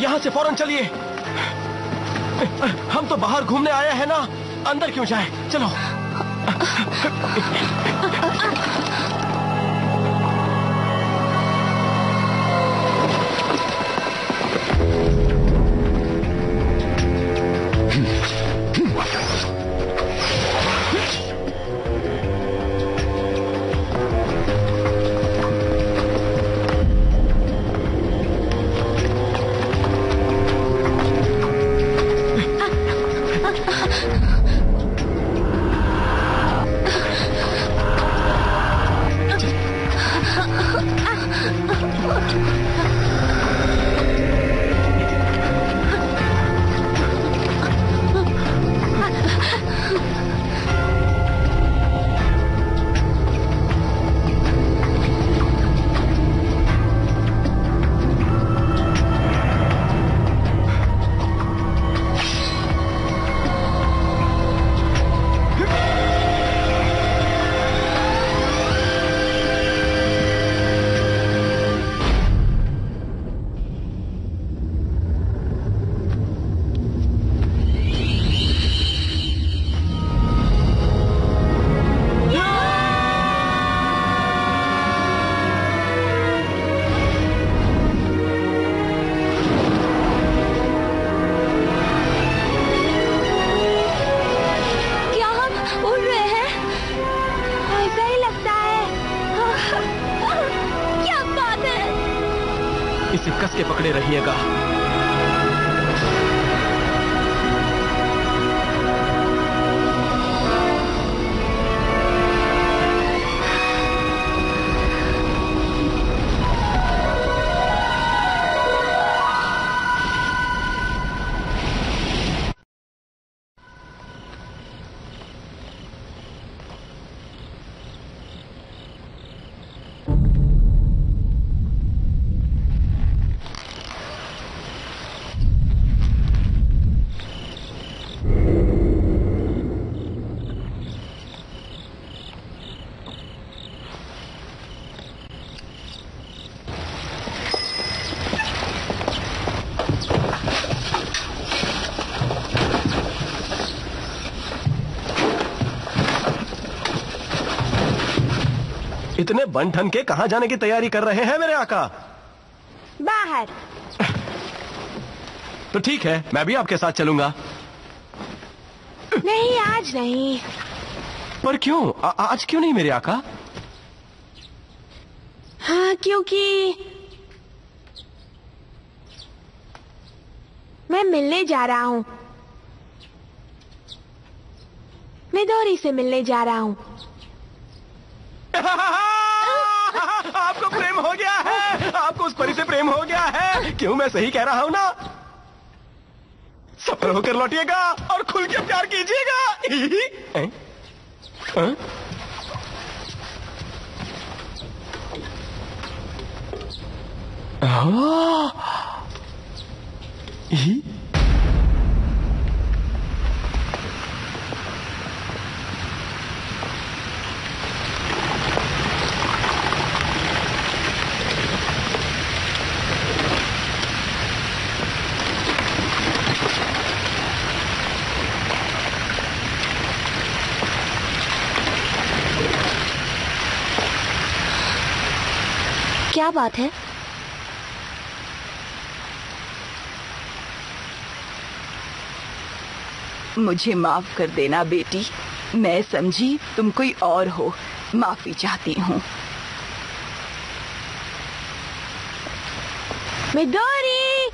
यहाँ से फ़ौरन चलिए। हम तो बाहर घूमने आए हैं ना। अंदर क्यों जाए? चलो। इतने बन ठन के कहा जाने की तैयारी कर रहे हैं मेरे आका? बाहर। तो ठीक है मैं भी आपके साथ चलूँगा। नहीं आज नहीं। पर क्यों? आ, आज क्यों नहीं मेरे आका? हाँ क्योंकि मैं मिलने जा रहा हूँ। मैं दौरी से मिलने जा रहा हूँ। आपको प्रेम हो गया है। आपको उस परी से प्रेम हो गया है। क्यों मैं सही कह रहा हूँ ना? सफल होकर लौटिएगा और खुल के प्यार कीजिएगा। हैं? क्या बात है? मुझे माफ़ कर देना बेटी। मैं समझी तुम कोई और हो। माफ़ी चाहती हूँ। दौरी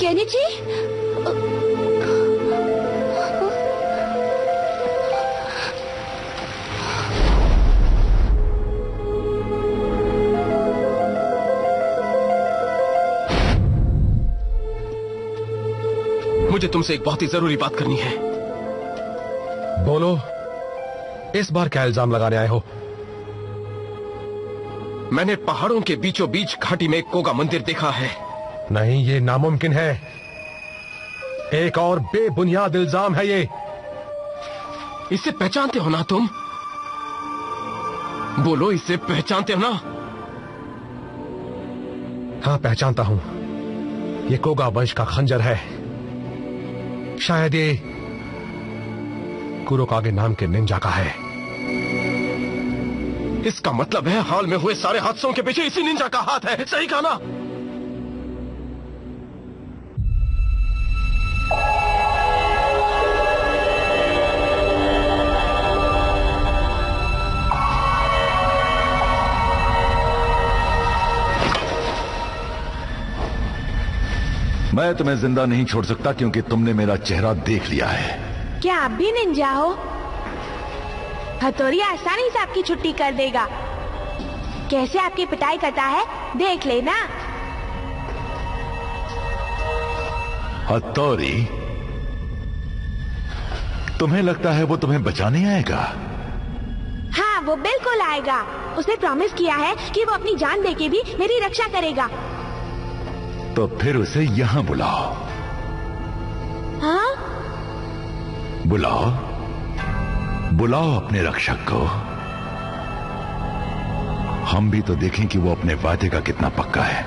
केनिची मुझे तुमसे एक बहुत ही ज़रूरी बात करनी है। बोलो इस बार क्या इल्ज़ाम लगाने आए हो? मैंने पहाड़ों के बीचों बीच घाटी में कोगा मंदिर देखा है। नहीं ये नामुमकिन है। एक और बेबुनियाद इल्ज़ाम है ये। इसे पहचानते हो ना तुम? बोलो इसे पहचानते हो ना? हाँ पहचानता हूँ। ये कोगा वंश का खंजर है। शायद ये कुरोकागे नाम के निंजा का है। इसका मतलब है हाल में हुए सारे हादसों के पीछे इसी निंजा का हाथ है। सही कहा ना? मैं तुम्हें ज़िंदा नहीं छोड़ सकता क्योंकि तुमने मेरा चेहरा देख लिया है। क्या आप भी निंजा हो? हथौड़ी आसानी से आपकी छुट्टी कर देगा। कैसे आपकी पिटाई करता है? देख लेना। हथौरी तुम्हें लगता है वो तुम्हें बचाने आएगा? हाँ वो बिल्कुल आएगा। उसने प्रॉमिस किया है कि वो अपनी जान देके भी मेरी रक्षा करेगा। तो फिर उसे यहाँ बुलाओ। हाँ? बुलाओ। बुलाओ अपने रक्षक को। हम भी तो देखें कि वो अपने वादे का कितना पक्का है।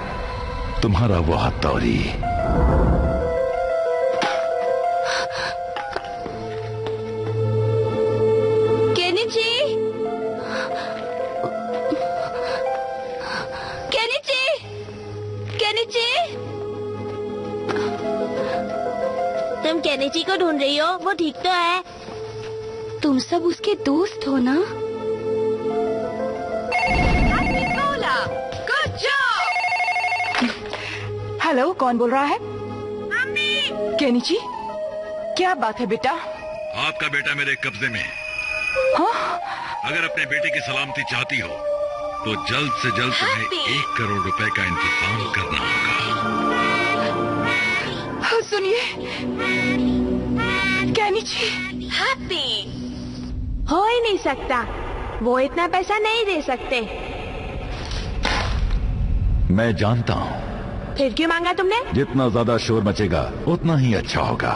तुम्हारा वो हथौरी रही हो? वो ठीक तो है। तुम सब उसके दोस्त हो ना? गुड हेलो कौन बोल रहा है? केनिची? क्या बात है बेटा? आपका बेटा मेरे कब्जे में है। हाँ? अगर अपने बेटे की सलामती चाहती हो तो जल्द से जल्द तुम्हें एक करोड़ रुपए का इंतज़ाम करना होगा। हाँ, सुनिए। केनिची हैप्पी हो ही नहीं सकता। वो इतना पैसा नहीं दे सकते। मैं जानता हूँ। फिर क्यों मांगा तुमने? जितना ज़्यादा शोर मचेगा उतना ही अच्छा होगा।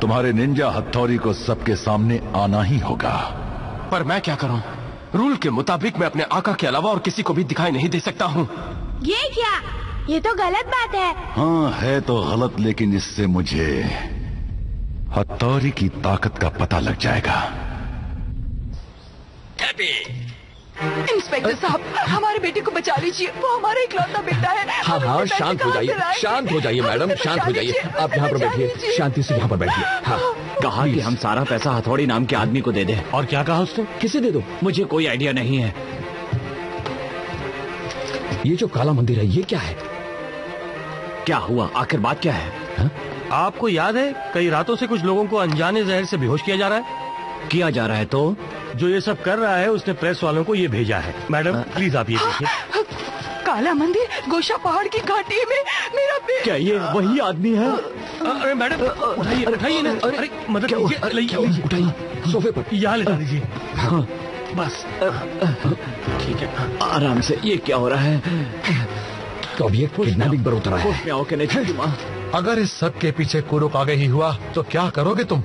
तुम्हारे निंजा हथौड़ी को सबके सामने आना ही होगा। पर मैं क्या करूँ? रूल के मुताबिक मैं अपने आका के अलावा और किसी को भी दिखाई नहीं दे सकता हूँ। ये क्या? ये तो गलत बात है। हाँ है तो गलत लेकिन इससे मुझे हथौड़ी की ताकत का पता लग जाएगा। इंस्पेक्टर साहब हमारे बेटे को बचा लीजिए। वो हमारा इकलौता बेटा है। हाँ हाँ शांत हो जाइए शांत हो जाइए मैडम शांत हो जाइए। आप यहाँ पर बैठिए शांति से यहाँ पर बैठिए। हाँ कहा कि हम सारा पैसा हथौड़ी नाम के आदमी को दे दे। और क्या कहा उसने? किसे दे दो? मुझे कोई आइडिया नहीं है। ये जो काला मंदिर है ये क्या है? क्या हुआ? आखिर बात क्या है? हा? आपको याद है कई रातों से कुछ लोगों को अनजाने जहर से बेहोश किया जा रहा है? किया जा रहा है तो? जो ये सब कर रहा है उसने प्रेस वालों को ये भेजा है। मैडम प्लीज़ आप ये देखिए। काला मंदिर गोशा पहाड़ की घाटी में मेरा क्या ये वही आदमी है? अरे मैडम उठाइए उठाइए ना। अरे मदद कीजिए उठाइए। सोफे पर यहाँ लेटा लीजिए हाँ, बस। ठीक है। आराम से ये क्या हो रहा है? तो अब ये किडनैपिंग पर उतरा है? में आओ के नहीं माँ। अगर इस सब के पीछे कुरुक आगे ही हुआ तो क्या करोगे तुम?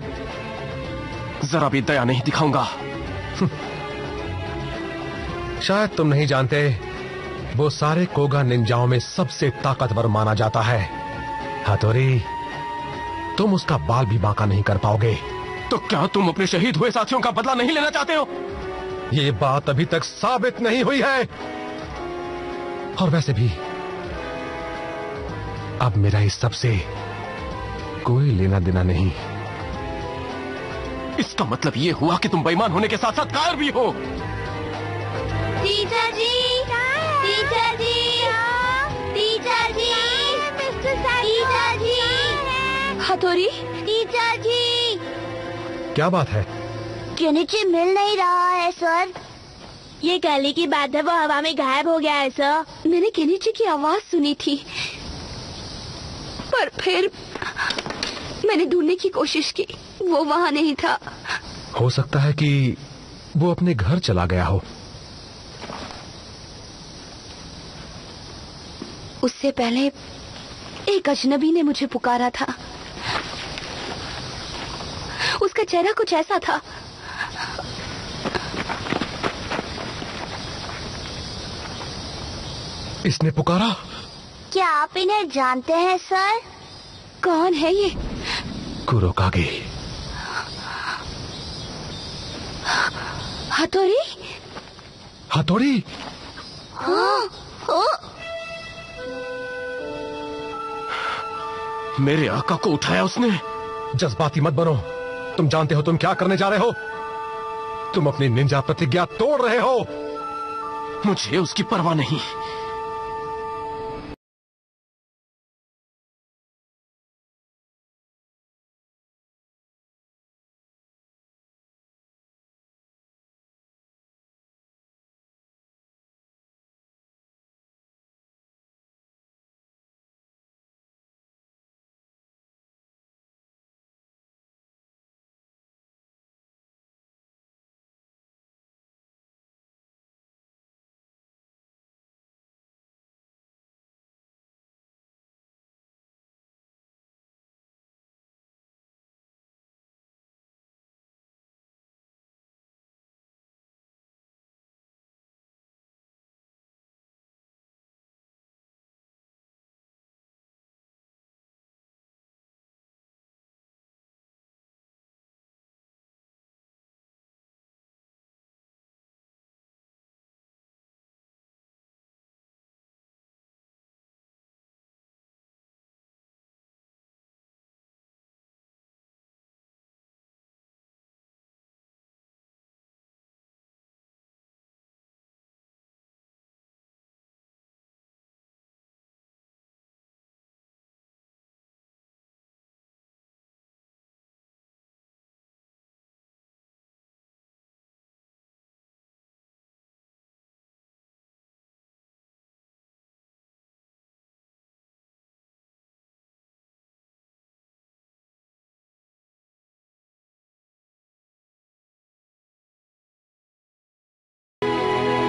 जरा भी दया नहीं दिखाऊँगा। शायद तुम नहीं जानते वो सारे कोगा निंजाओं में सबसे ताकतवर माना जाता है। हथौरी तुम उसका बाल भी बांका नहीं कर पाओगे। तो क्या तुम अपने शहीद हुए साथियों का बदला नहीं लेना चाहते हो? ये बात अभी तक साबित नहीं हुई है। और वैसे भी अब मेरा इस सबसे कोई लेना देना नहीं। इसका मतलब ये हुआ कि तुम बेईमान होने के साथ साथ कायर भी हो। टीचर जी टीचर जी टीचर जी टीचर जी। हथौड़ी? टीचर जी। क्या बात है? केनिची मिल नहीं रहा है सर। ये कल की बात है वो हवा में गायब हो गया है सर। मैंने केनिची की आवाज़ सुनी थी। पर फिर मैंने ढूँढने की कोशिश की। वो वहाँ नहीं था। हो सकता है कि वो अपने घर चला गया हो। उससे पहले एक अजनबी ने मुझे पुकारा था। उसका चेहरा कुछ ऐसा था। इसने पुकारा? क्या आप इन्हें जानते हैं सर? कौन है ये? कुरोकागे। हथौड़ी? हथौड़ी? हाँ, हाँ। मेरे आका को उठाया उसने। जज्बाती मत बनो। तुम जानते हो तुम क्या करने जा रहे हो? तुम अपनी निंजा प्रतिज्ञा तोड़ रहे हो। मुझे उसकी परवाह नहीं।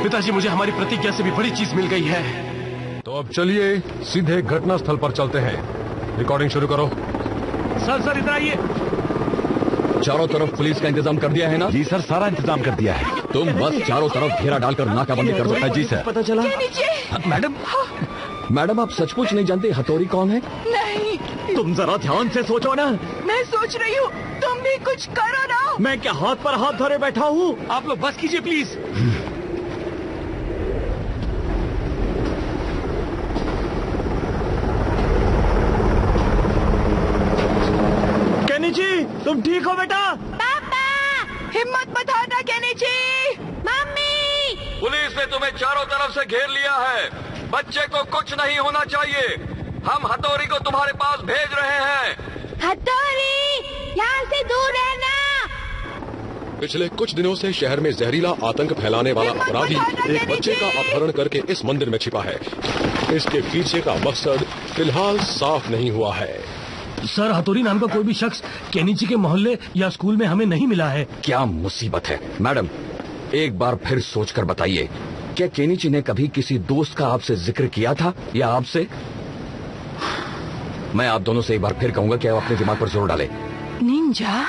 पिताजी मुझे हमारी प्रतिज्ञा से भी बड़ी चीज़ मिल गई है। तो अब चलिए सीधे घटना स्थल पर चलते हैं। रिकॉर्डिंग शुरू करो। सर सर इधर आइए। चारों तरफ़ पुलिस का इंतज़ाम कर दिया है ना? जी सर सारा इंतज़ाम कर दिया है। तुम बस चारों तरफ़ घेरा डालकर नाकाबंदी कर सकता है। जी सर। पता चला। मैडम? मैडम आप सचमुच नहीं जानते हथौड़ी कौन है? नहीं। तुम जरा ध्यान से सोचो ना। मैं सोच रही हूँ तुम भी कुछ करो ना। मैं क्या हाथ पर हाथ धरे बैठा हूँ? आप लोग बस कीजिए प्लीज़ कैनी जी तुम ठीक हो बेटा? पापा हिम्मत मत हारना कहनी जी मम्मी! पुलिस ने तुम्हें चारों तरफ़ से घेर लिया है। बच्चे को कुछ नहीं होना चाहिए। हम हथौड़ी को तुम्हारे पास भेज रहे हैं। हथौड़ी? यहाँ से दूर रहना। पिछले कुछ दिनों से शहर में जहरीला आतंक फैलाने वाला अपराधी एक बच्चे का अपहरण करके इस मंदिर में छिपा है। इसके पीछे का मकसद फ़िलहाल साफ़ नहीं हुआ है। सर हथोरी नाम का कोई भी शख्स केनीची के मोहल्ले या स्कूल में हमें नहीं मिला है। क्या मुसीबत है? मैडम एक बार फिर सोचकर बताइए क्या केनीची ने कभी किसी दोस्त का आपसे ज़िक्र किया था या आपसे? मैं आप दोनों से एक बार फिर कहूँगा कि आप अपने दिमाग पर ज़ोर डालें। Ninja?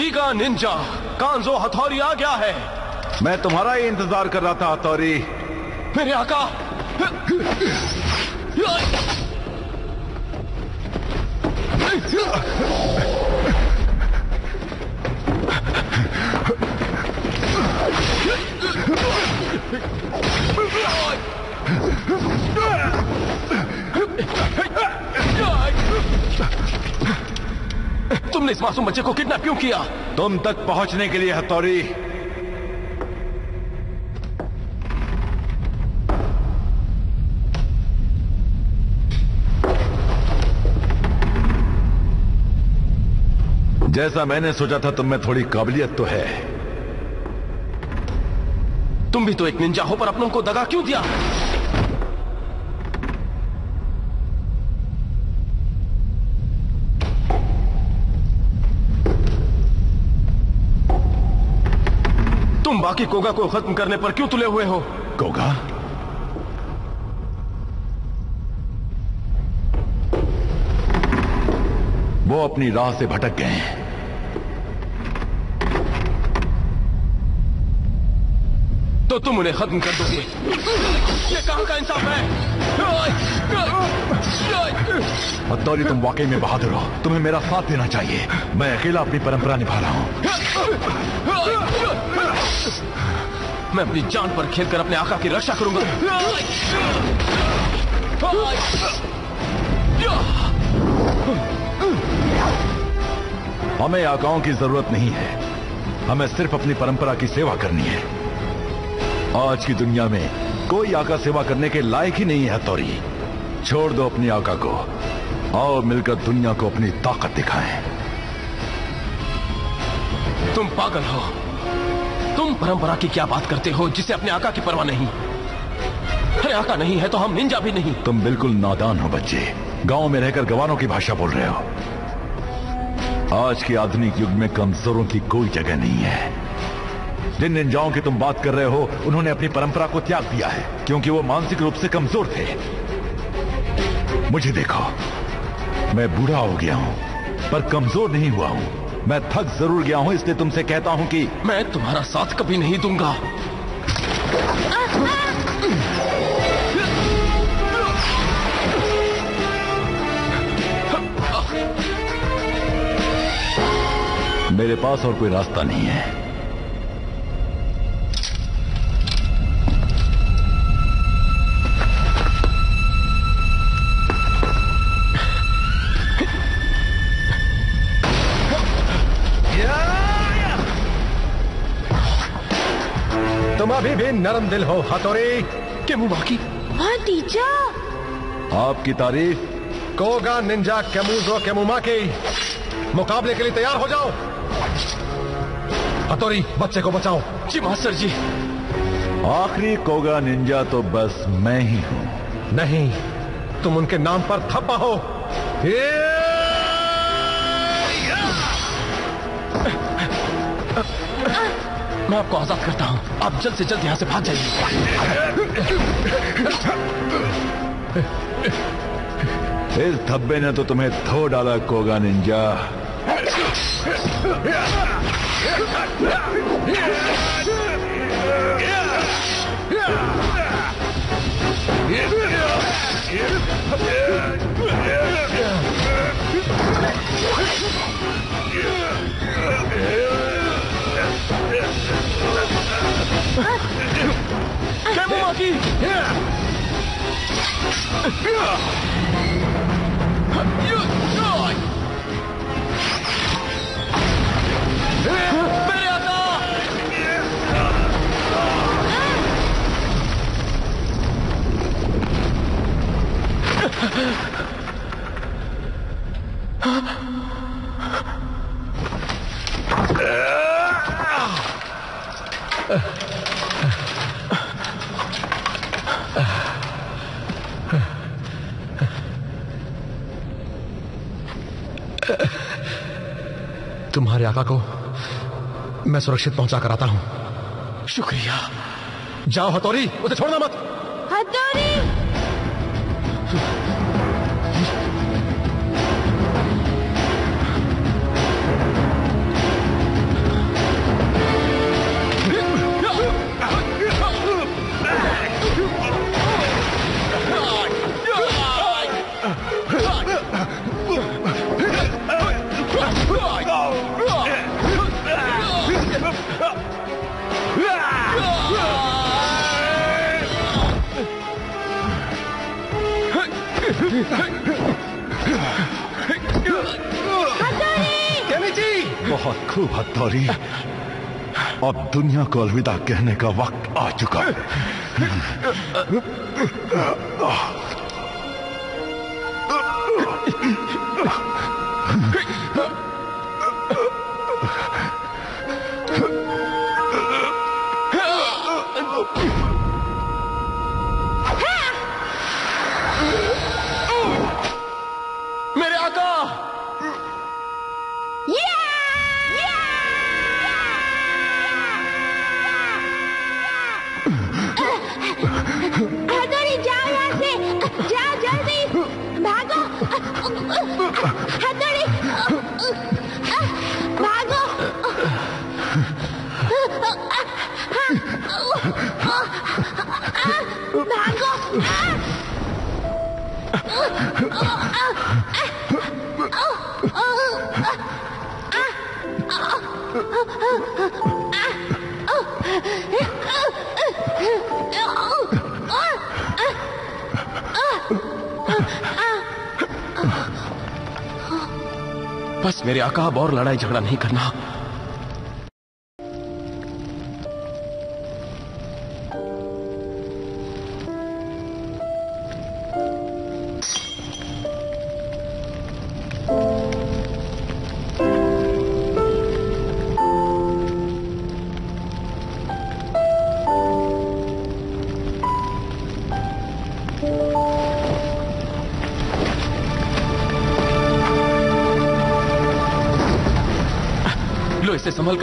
Iga ninja Kanzo Hattori आ गया है। मैं तुम्हारा ही इंतज़ार कर रहा था हथौरी मेरे आका। तुमने इस मासूम बच्चे को किडनैप क्यों किया? तुम तक पहुँचने के लिए हथौरी जैसा मैंने सोचा था तुम में थोड़ी काबिलियत तो है। तुम भी तो एक निंजा हो पर अपनों को दगा क्यों दिया तुम बाकी कोगा को खत्म करने पर क्यों तुले हुए हो? कोगा? वो अपनी राह से भटक गए हैं। तो तुम उन्हें खत्म कर दोगे। ये कहाँ का इंसाफ है? हथौरी तुम वाकई में बहादुर हो। तुम्हें मेरा साथ देना चाहिए। मैं अकेला अपनी परंपरा निभा रहा हूँ। मैं अपनी जान पर खेलकर अपने आका की रक्षा करूँगा। हमें आकाओं की ज़रूरत नहीं है। हमें सिर्फ़ अपनी परंपरा की सेवा करनी है। आज की दुनिया में कोई आका सेवा करने के लायक ही नहीं है, तोरी। छोड़ दो अपनी आका को। आओ मिलकर दुनिया को अपनी ताकत दिखाएँ। तुम पागल हो। तुम परंपरा की क्या बात करते हो, जिसे अपने आका की परवाह नहीं? अरे आका नहीं है तो हम निंजा भी नहीं। तुम बिल्कुल नादान हो बच्चे। गाँव में रहकर गवानों की भाषा बोल रहे हो। आज के आधुनिक युग में कमजोरों की कोई जगह नहीं है। जिन निंजाओं की तुम बात कर रहे हो, उन्होंने अपनी परंपरा को त्याग दिया है, क्योंकि वो मानसिक रूप से कमज़ोर थे। मुझे देखो, मैं बूढ़ा हो गया हूँ, पर कमज़ोर नहीं हुआ हूँ। मैं थक ज़रूर गया हूँ, इसलिए तुमसे कहता हूँ कि मैं तुम्हारा साथ कभी नहीं दूँगा। मेरे पास और कोई रास्ता नहीं है। अभी भी नरम दिल हो हथौरी के मुँह बाकी? हाँ टीचर। आपकी तारीफ़ कोगा निंजा केमूजो केमुमा की मुकाबले के लिए तैयार हो जाओ। हथौरी बच्चे को बचाओ। जी मास्टर जी। आखिरी कोगा निंजा तो बस मैं ही हूँ। नहीं तुम उनके नाम पर थप्पा हो। ये मैं आपको आज़ाद करता हूँ। आप जल्द से जल्द यहाँ से भाग जाइए। इस धब्बे ने तो तुम्हें धो डाला कोगा निंजा। Kemumaki! मेरे आका! आका को मैं सुरक्षित पहुँचा कर आता हूँ। शुक्रिया। जाओ हथौरी उसे छोड़ना मत। हथौड़ी? बहुत खूब हथौरी अब दुनिया को अलविदा कहने का वक्त आ चुका है। बस मेरे आका अब और लड़ाई झगड़ा नहीं करना।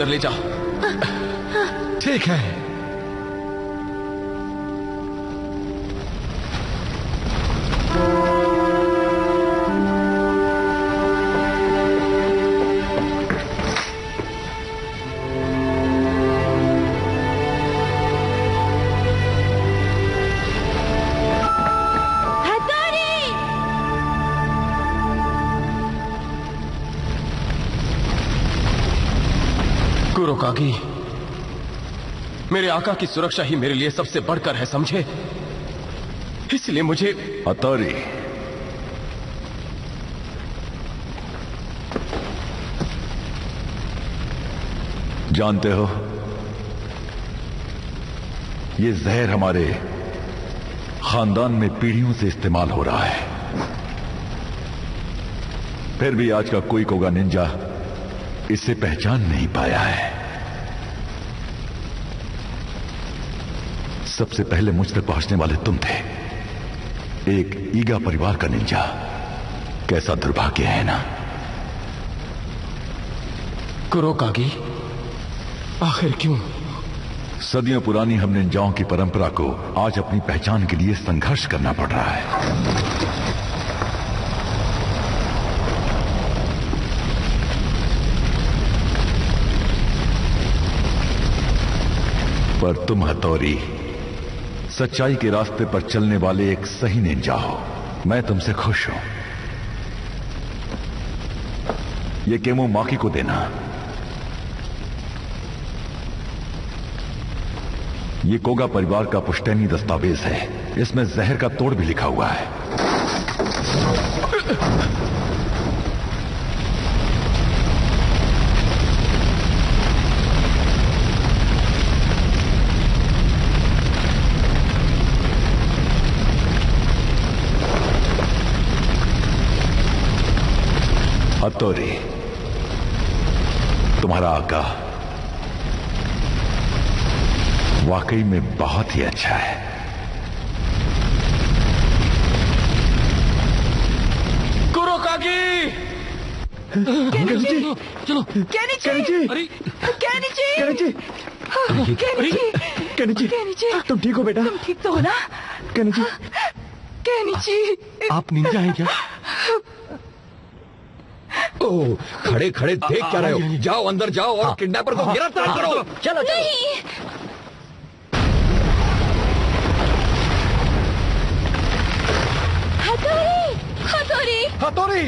लो इसे संभल कर ले जा आका की सुरक्षा ही मेरे लिए सबसे बढ़कर है, समझे? इसलिए मुझे हथौड़ी जानते हो? ये जहर हमारे खानदान में पीढ़ियों से इस्तेमाल हो रहा है। फिर भी आज का कोई कोगा निंजा इसे पहचान नहीं पाया है। सबसे पहले मुझ तक पहुँचने वाले तुम थे। एक ईगा परिवार का निंजा। कैसा दुर्भाग्य है ना? कुरोकागी आखिर क्यों? सदियों पुरानी हम निंजाओं की परंपरा को आज अपनी पहचान के लिए संघर्ष करना पड़ रहा है। पर तुम हथौरी सच्चाई के रास्ते पर चलने वाले एक सही निंजा हो। मैं तुमसे खुश हूँ। यह केमो माकी को देना। यह कोगा परिवार का पुष्टैनी दस्तावेज़ है। इसमें जहर का तोड़ भी लिखा हुआ है। हथौरी तुम्हारा आका वाकई में बहुत ही अच्छा है। कुरोकागी केनिची चलो केनिची अरे Kenichi Kenichi Kenichi Kenichi Kenichi तुम ठीक हो बेटा? तुम ठीक तो हो ना? केनिची केनिची आप निंजा हैं क्या? ओ खड़े खड़े देख क्या रहे हो। जाओ अंदर जाओ और किडनैपर को गिरफ़्तार करो। चलो नहीं। हथौड़ी। हथौड़ी। हथौड़ी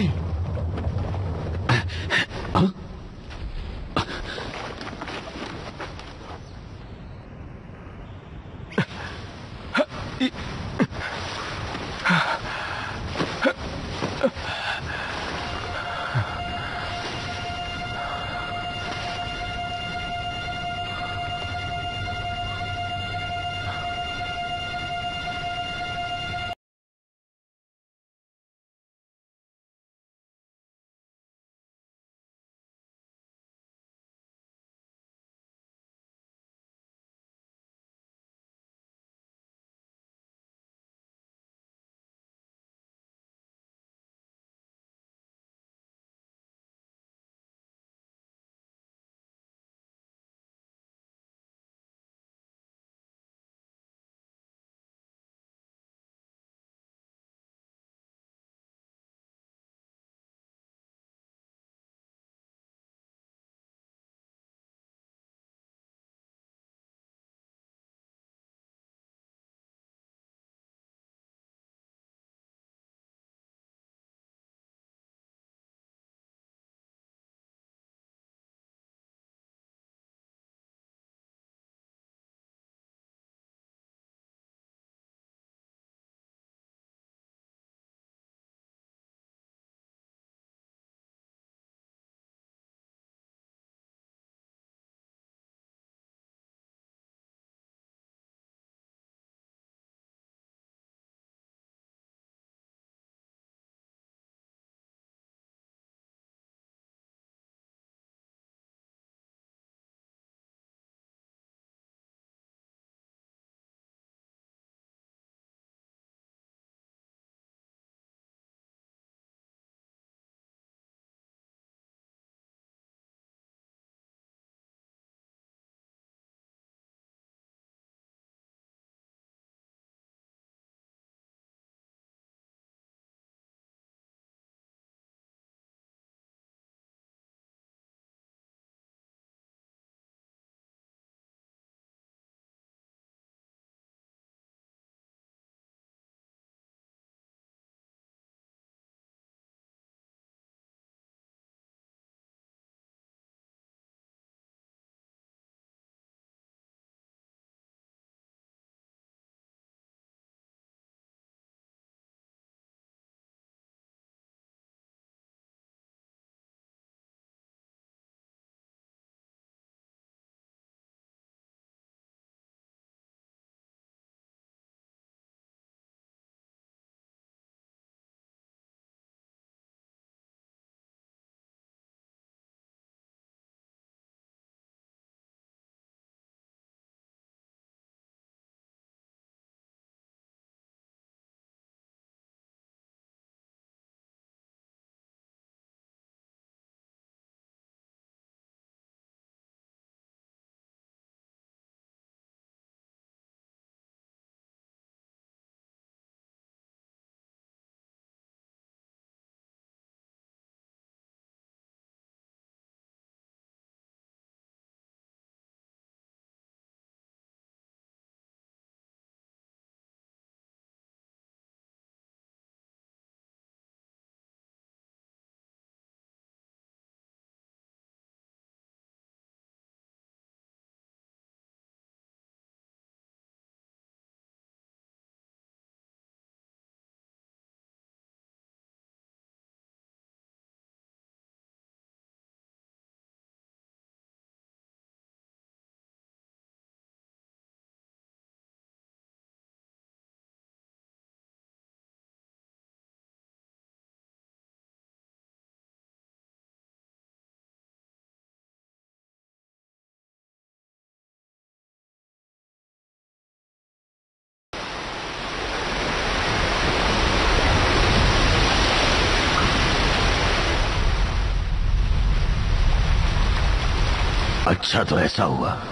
अच्छा तो ऐसा हुआ।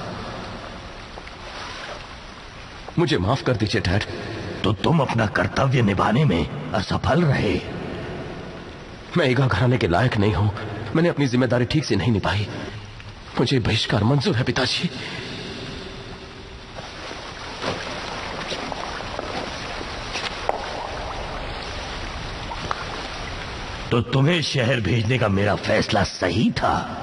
मुझे माफ़ कर दीजिए डैड। तो तुम अपना कर्तव्य निभाने में असफल रहे। मैं ईगा घराने के लायक नहीं हूँ। मैंने अपनी ज़िम्मेदारी ठीक से नहीं निभाई। मुझे बहिष्कार मंजूर है पिताजी। तो तुम्हें शहर भेजने का मेरा फैसला सही था।